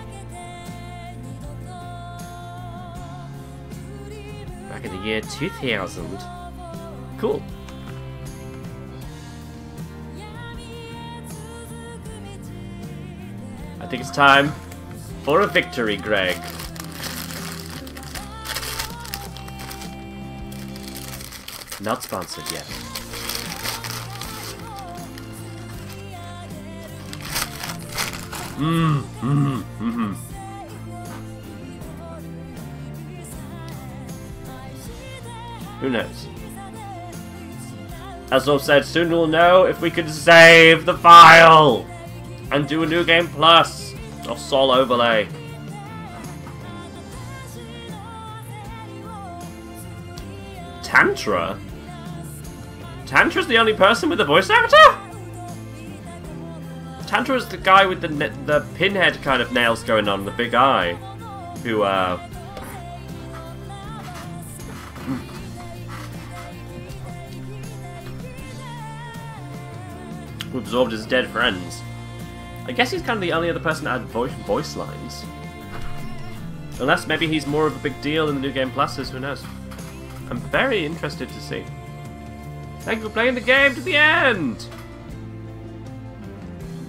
Back in the year 2000. Cool. I think it's time for a victory, Greg. Not sponsored yet. Mmm. Who knows? As I've said, soon we'll know if we can save the file and do a new game plus or Sol overlay. Tantra? Tantra's the only person with a voice actor? Tantra is the guy with the the pinhead kind of nails going on, the big eye, who uh. Who absorbed his dead friends. I guess he's kind of the only other person that had voice voice lines. Unless maybe he's more of a big deal in the new game pluses, who knows? I'm very interested to see. Thank you for playing the game to the end!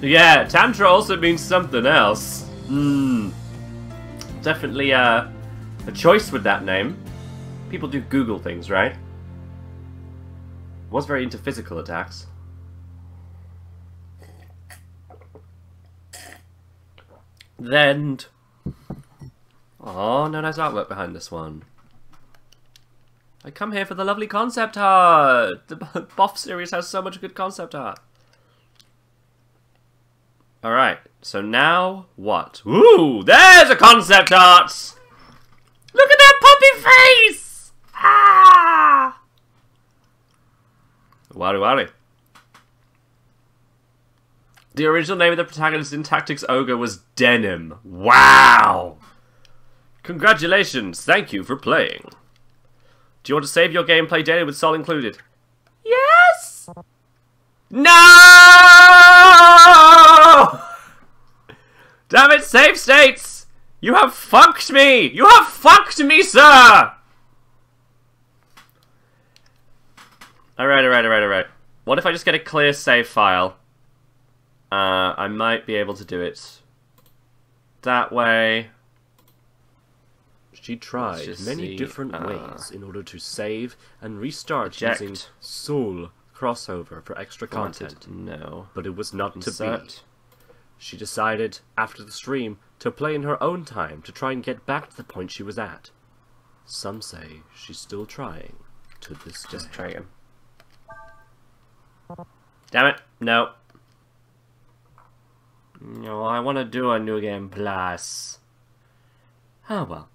Yeah, Tantra also means something else. Hmm. Definitely uh, a choice with that name. People do Google things, right? Was very into physical attacks. Then. Oh, no nice artwork behind this one. I come here for the lovely concept art! The BoF series has so much good concept art. Alright, so now what? Ooh, there's a concept art! Look at that puppy face! Ah! Wari wari. The original name of the protagonist in Tactics Ogre was Denim. Wow! Congratulations, thank you for playing. Do you want to save your gameplay daily with Sol included? Yes! No! Damn it, save states! You have fucked me! You have fucked me, sir! Alright, alright, alright, alright. What if I just get a clear save file? Uh, I might be able to do it that way. She tried many see, different uh, ways in order to save and restart eject. using Soul crossover for extra content, Wanted. No. but it was not to be. She decided, after the stream, to play in her own time to try and get back to the point she was at. Some say she's still trying to this day. Just try again. Damn it. No. No, I want to do a new game plus. Oh ah, well.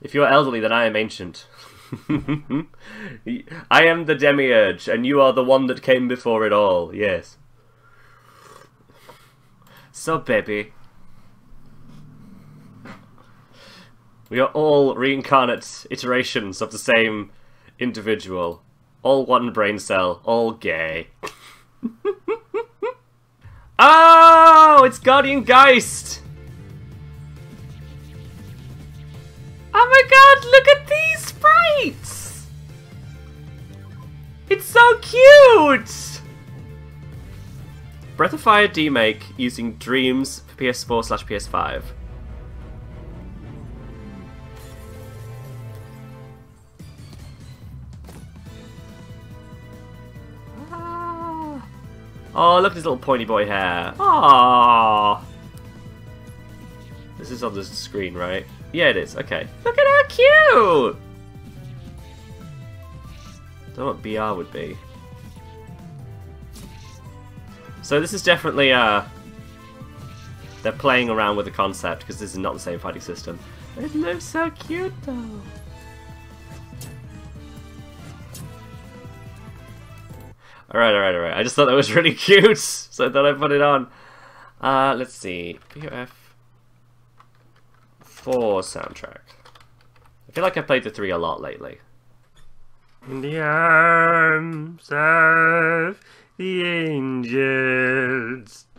If you're elderly, then I am ancient. I am the demiurge, and you are the one that came before it all. Yes. So, baby. We are all reincarnate iterations of the same individual. All one brain cell, all gay. oh, it's Guardian Geist! Oh my god, look at these sprites! It's so cute! Breath of Fire demake using Dreams for PS4 slash PS5. Ah. Oh, look at his little pointy boy hair. Aww. This is on the screen, right? Yeah, it is. Okay. Look at how cute! I Don't know what BR would be. So this is definitely, uh... They're playing around with the concept, because this is not the same fighting system. It looks so cute, though. Alright, alright, alright. I just thought that was really cute, so I thought I'd put it on. Uh, let's see. BoF 4 soundtrack. I feel like I've played the 3 a lot lately. In the arms of the angels.